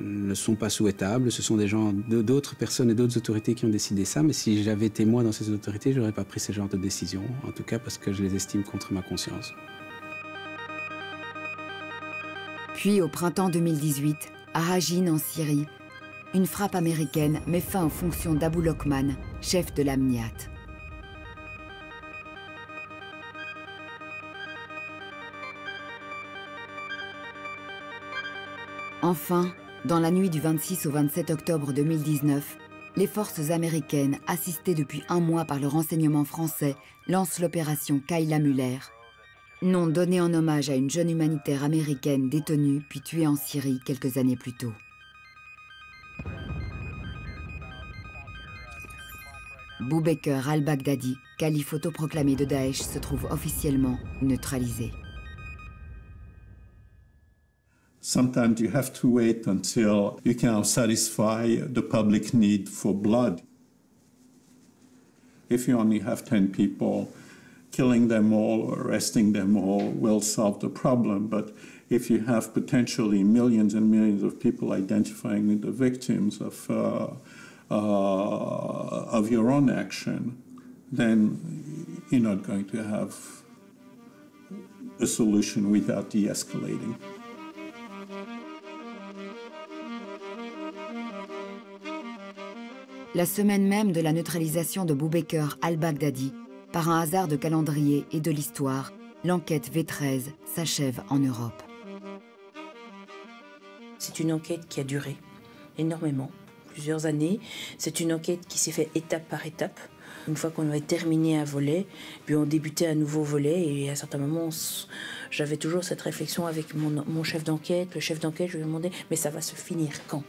ne sont pas souhaitables. Ce sont des gens, d'autres personnes et d'autres autorités qui ont décidé ça. Mais si j'avais été moi dans ces autorités, je n'aurais pas pris ce genre de décision. En tout cas, parce que je les estime contre ma conscience. Puis, au printemps 2018, à Rajin, en Syrie, une frappe américaine met fin aux fonctions d'Abu Lokman, chef de l'Amniat. Enfin, dans la nuit du 26 au 27 octobre 2019, les forces américaines, assistées depuis un mois par le renseignement français, lancent l'opération Kayla Muller, nom donné en hommage à une jeune humanitaire américaine détenue puis tuée en Syrie quelques années plus tôt. Boubaker al-Baghdadi, calife autoproclamé de Daesh, se trouve officiellement neutralisé. Sometimes you have to wait until you can satisfy the public need for blood. If you only have 10 people, killing them all or arresting them all will solve the problem. But if you have potentially millions and millions of people identifying the victims of, uh, uh, of your own action, then you're not going to have a solution without de escalating. La semaine même de la neutralisation de Boubaker al-Baghdadi, par un hasard de calendrier et de l'histoire, l'enquête V13 s'achève en Europe. C'est une enquête qui a duré énormément, plusieurs années. C'est une enquête qui s'est faite étape par étape. Une fois qu'on avait terminé un volet, puis on débutait un nouveau volet, et à certains moments, j'avais toujours cette réflexion avec mon, mon chef d'enquête. Le chef d'enquête, je lui demandais, mais ça va se finir quand?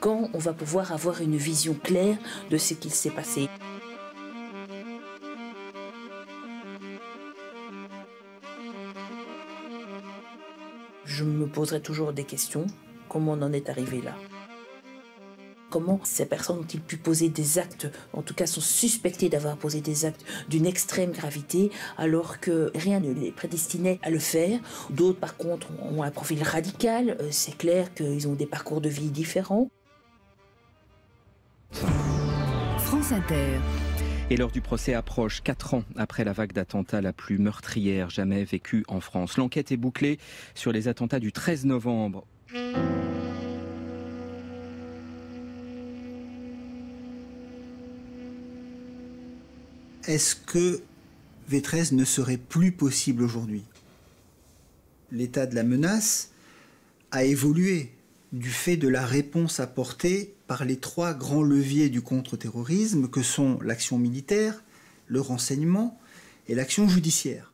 Quand on va pouvoir avoir une vision claire de ce qu'il s'est passé. Je me poserai toujours des questions. Comment on en est arrivé là? Comment ces personnes ont-ils pu poser des actes, en tout cas sont suspectés d'avoir posé des actes d'une extrême gravité, alors que rien ne les prédestinait à le faire? D'autres, par contre, ont un profil radical. Euh, c'est clair qu'ils ont des parcours de vie différents. France Inter. Et l'heure du procès approche, quatre ans après la vague d'attentats la plus meurtrière jamais vécue en France. L'enquête est bouclée sur les attentats du 13 novembre. Est-ce que V13 ne serait plus possible aujourd'hui? L'état de la menace a évolué du fait de la réponse apportée par les trois grands leviers du contre-terrorisme que sont l'action militaire, le renseignement et l'action judiciaire.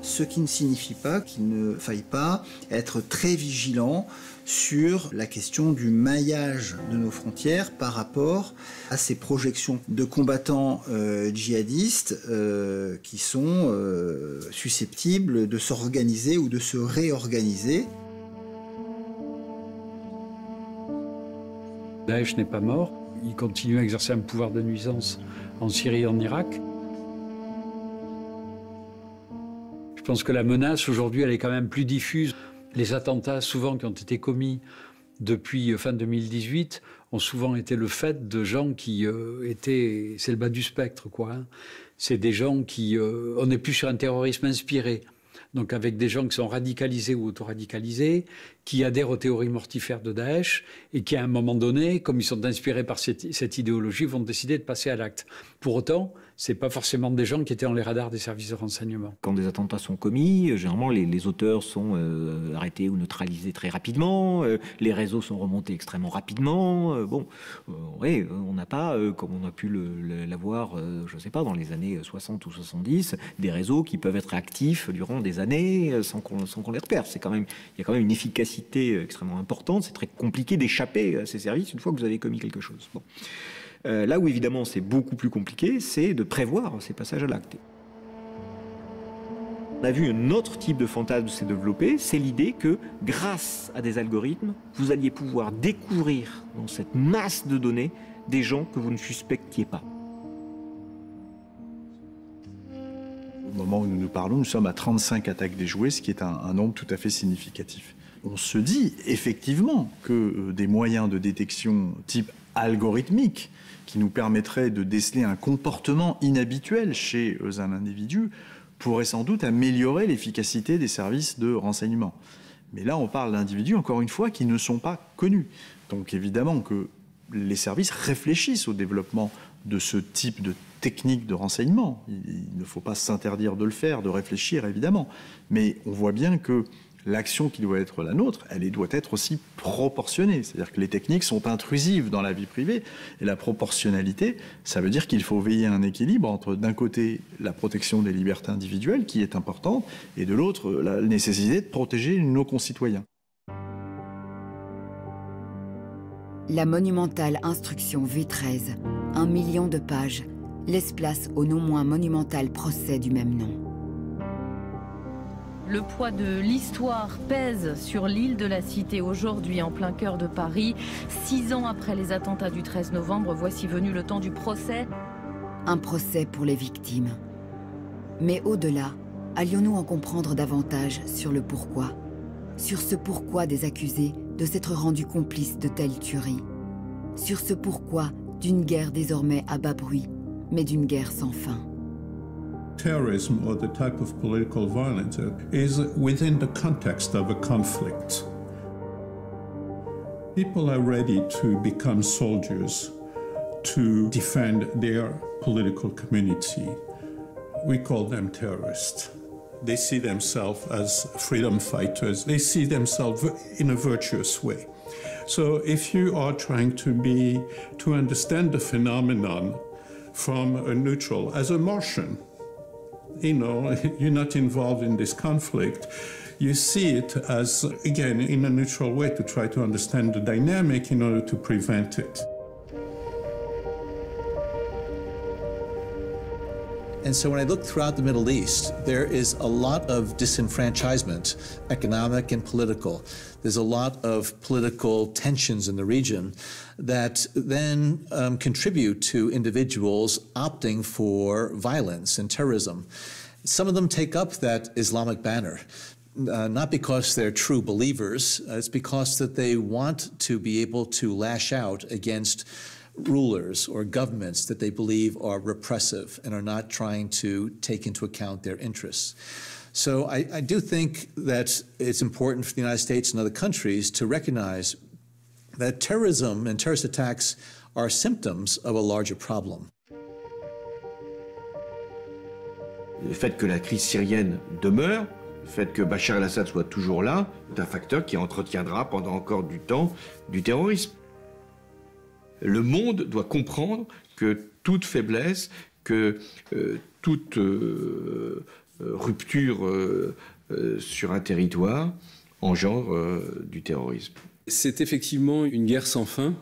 Ce qui ne signifie pas qu'il ne faille pas être très vigilant sur la question du maillage de nos frontières par rapport à ces projections de combattants euh, djihadistes euh, qui sont euh, susceptibles de s'organiser ou de se réorganiser. Daesh n'est pas mort. Il continue à exercer un pouvoir de nuisance en Syrie et en Irak. Je pense que la menace aujourd'hui, elle est quand même plus diffuse. Les attentats, souvent, qui ont été commis depuis fin 2018, ont souvent été le fait de gens qui euh, étaient. C'est le bas du spectre, quoi. Hein. C'est des gens qui. Euh, on n'est plus sur un terrorisme inspiré donc avec des gens qui sont radicalisés ou autoradicalisés, qui adhèrent aux théories mortifères de Daesh et qui, à un moment donné, comme ils sont inspirés par cette, idéologie, vont décider de passer à l'acte. Pour autant, c'est pas forcément des gens qui étaient dans les radars des services de renseignement. Quand des attentats sont commis, généralement les, auteurs sont arrêtés ou neutralisés très rapidement, les réseaux sont remontés extrêmement rapidement. bon, on n'a pas, comme on a pu l'avoir, je ne sais pas, dans les années 60 ou 70, des réseaux qui peuvent être actifs durant des années sans qu'on les repère. C'est quand même, il y a quand même une efficacité extrêmement importante. C'est très compliqué d'échapper à ces services une fois que vous avez commis quelque chose. Euh, là où évidemment c'est beaucoup plus compliqué, c'est de prévoir ces passages à l'acte. On a vu un autre type de fantasme s'est développé, c'est l'idée que grâce à des algorithmes, vous alliez pouvoir découvrir dans cette masse de données des gens que vous ne suspectiez pas. Au moment où nous nous parlons, nous sommes à 35 attaques déjouées, ce qui est un nombre tout à fait significatif on se dit effectivement que euh, des moyens de détection type algorithmique qui nous permettraient de déceler un comportement inhabituel chez euh, un individu pourraient sans doute améliorer l'efficacité des services de renseignement. Mais là, on parle d'individus, encore une fois, qui ne sont pas connus. Donc évidemment que les services réfléchissent au développement de ce type de technique de renseignement. Il ne faut pas s'interdire de le faire, de réfléchir, évidemment. Mais on voit bien que l'action qui doit être la nôtre, elle doit être aussi proportionnée. C'est-à-dire que les techniques sont intrusives dans la vie privée. Et la proportionnalité, ça veut dire qu'il faut veiller à un équilibre entre, d'un côté, la protection des libertés individuelles, qui est importante, et de l'autre, la nécessité de protéger nos concitoyens. La monumentale instruction V13, un million de pages, laisse place au non moins monumental procès du même nom. Le poids de l'histoire pèse sur l'île de la Cité aujourd'hui en plein cœur de Paris. Six ans après les attentats du 13 novembre, voici venu le temps du procès. Un procès pour les victimes. Mais au-delà, allions-nous en comprendre davantage sur le pourquoi? Sur ce pourquoi des accusés de s'être rendus complices de telles tueries? Sur ce pourquoi d'une guerre désormais à bas bruit, mais d'une guerre sans fin? Terrorism or the type of political violence is within the context of a conflict. People are ready to become soldiers to defend their political community. We call them terrorists. They see themselves as freedom fighters. They see themselves in a virtuous way. So if you are trying to be to understand the phenomenon from a neutral as a Martian, you know, you're not involved in this conflict. You see it as, again, in a neutral way to try to understand the dynamic in order to prevent it. And so when I look throughout the Middle East, there is a lot of disenfranchisement, economic and political. There's a lot of political tensions in the region that then um, contribute to individuals opting for violence and terrorism. Some of them take up that Islamic banner. Uh, not because they're true believers, uh, it's because that they want to be able to lash out against rulers or governments that they believe are repressive and are not trying to take into account their interests. So I, I, do think that it's important for the United States and other countries to recognize that terrorism and terrorist attacks are symptoms of a larger problem. Le fait que la crise syrienne demeure, le fait que Bachar el-Assad soit toujours là, est un facteur qui entretiendra pendant encore du temps du terrorisme. Le monde doit comprendre que toute faiblesse, que euh, toute euh, rupture sur un territoire engendre du terrorisme. C'est effectivement une guerre sans fin.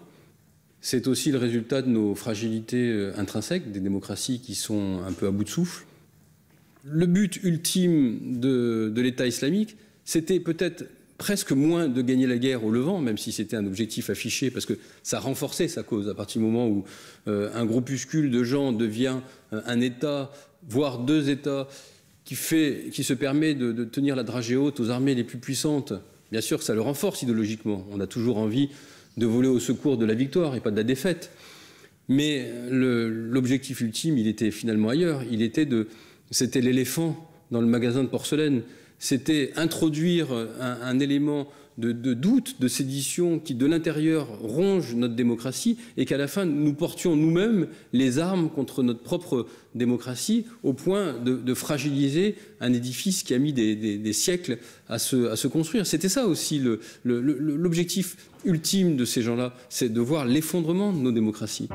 C'est aussi le résultat de nos fragilités intrinsèques, des démocraties qui sont un peu à bout de souffle. Le but ultime de, l'État islamique, c'était peut-être presque moins de gagner la guerre au Levant, même si c'était un objectif affiché, parce que ça renforçait sa cause à partir du moment où euh, un groupuscule de gens devient euh, un État, voire deux États, qui, se permet de, tenir la dragée haute aux armées les plus puissantes. Bien sûr, ça le renforce idéologiquement. On a toujours envie de voler au secours de la victoire et pas de la défaite. Mais l'objectif ultime, il était finalement ailleurs. Il était de, c'était l'éléphant dans le magasin de porcelaine c'était introduire un élément de, de, doute, de sédition qui, de l'intérieur, ronge notre démocratie et qu'à la fin, nous portions nous-mêmes les armes contre notre propre démocratie au point de, fragiliser un édifice qui a mis des, siècles à se, construire. C'était ça aussi l'objectif ultime de ces gens-là, c'est de voir l'effondrement de nos démocraties.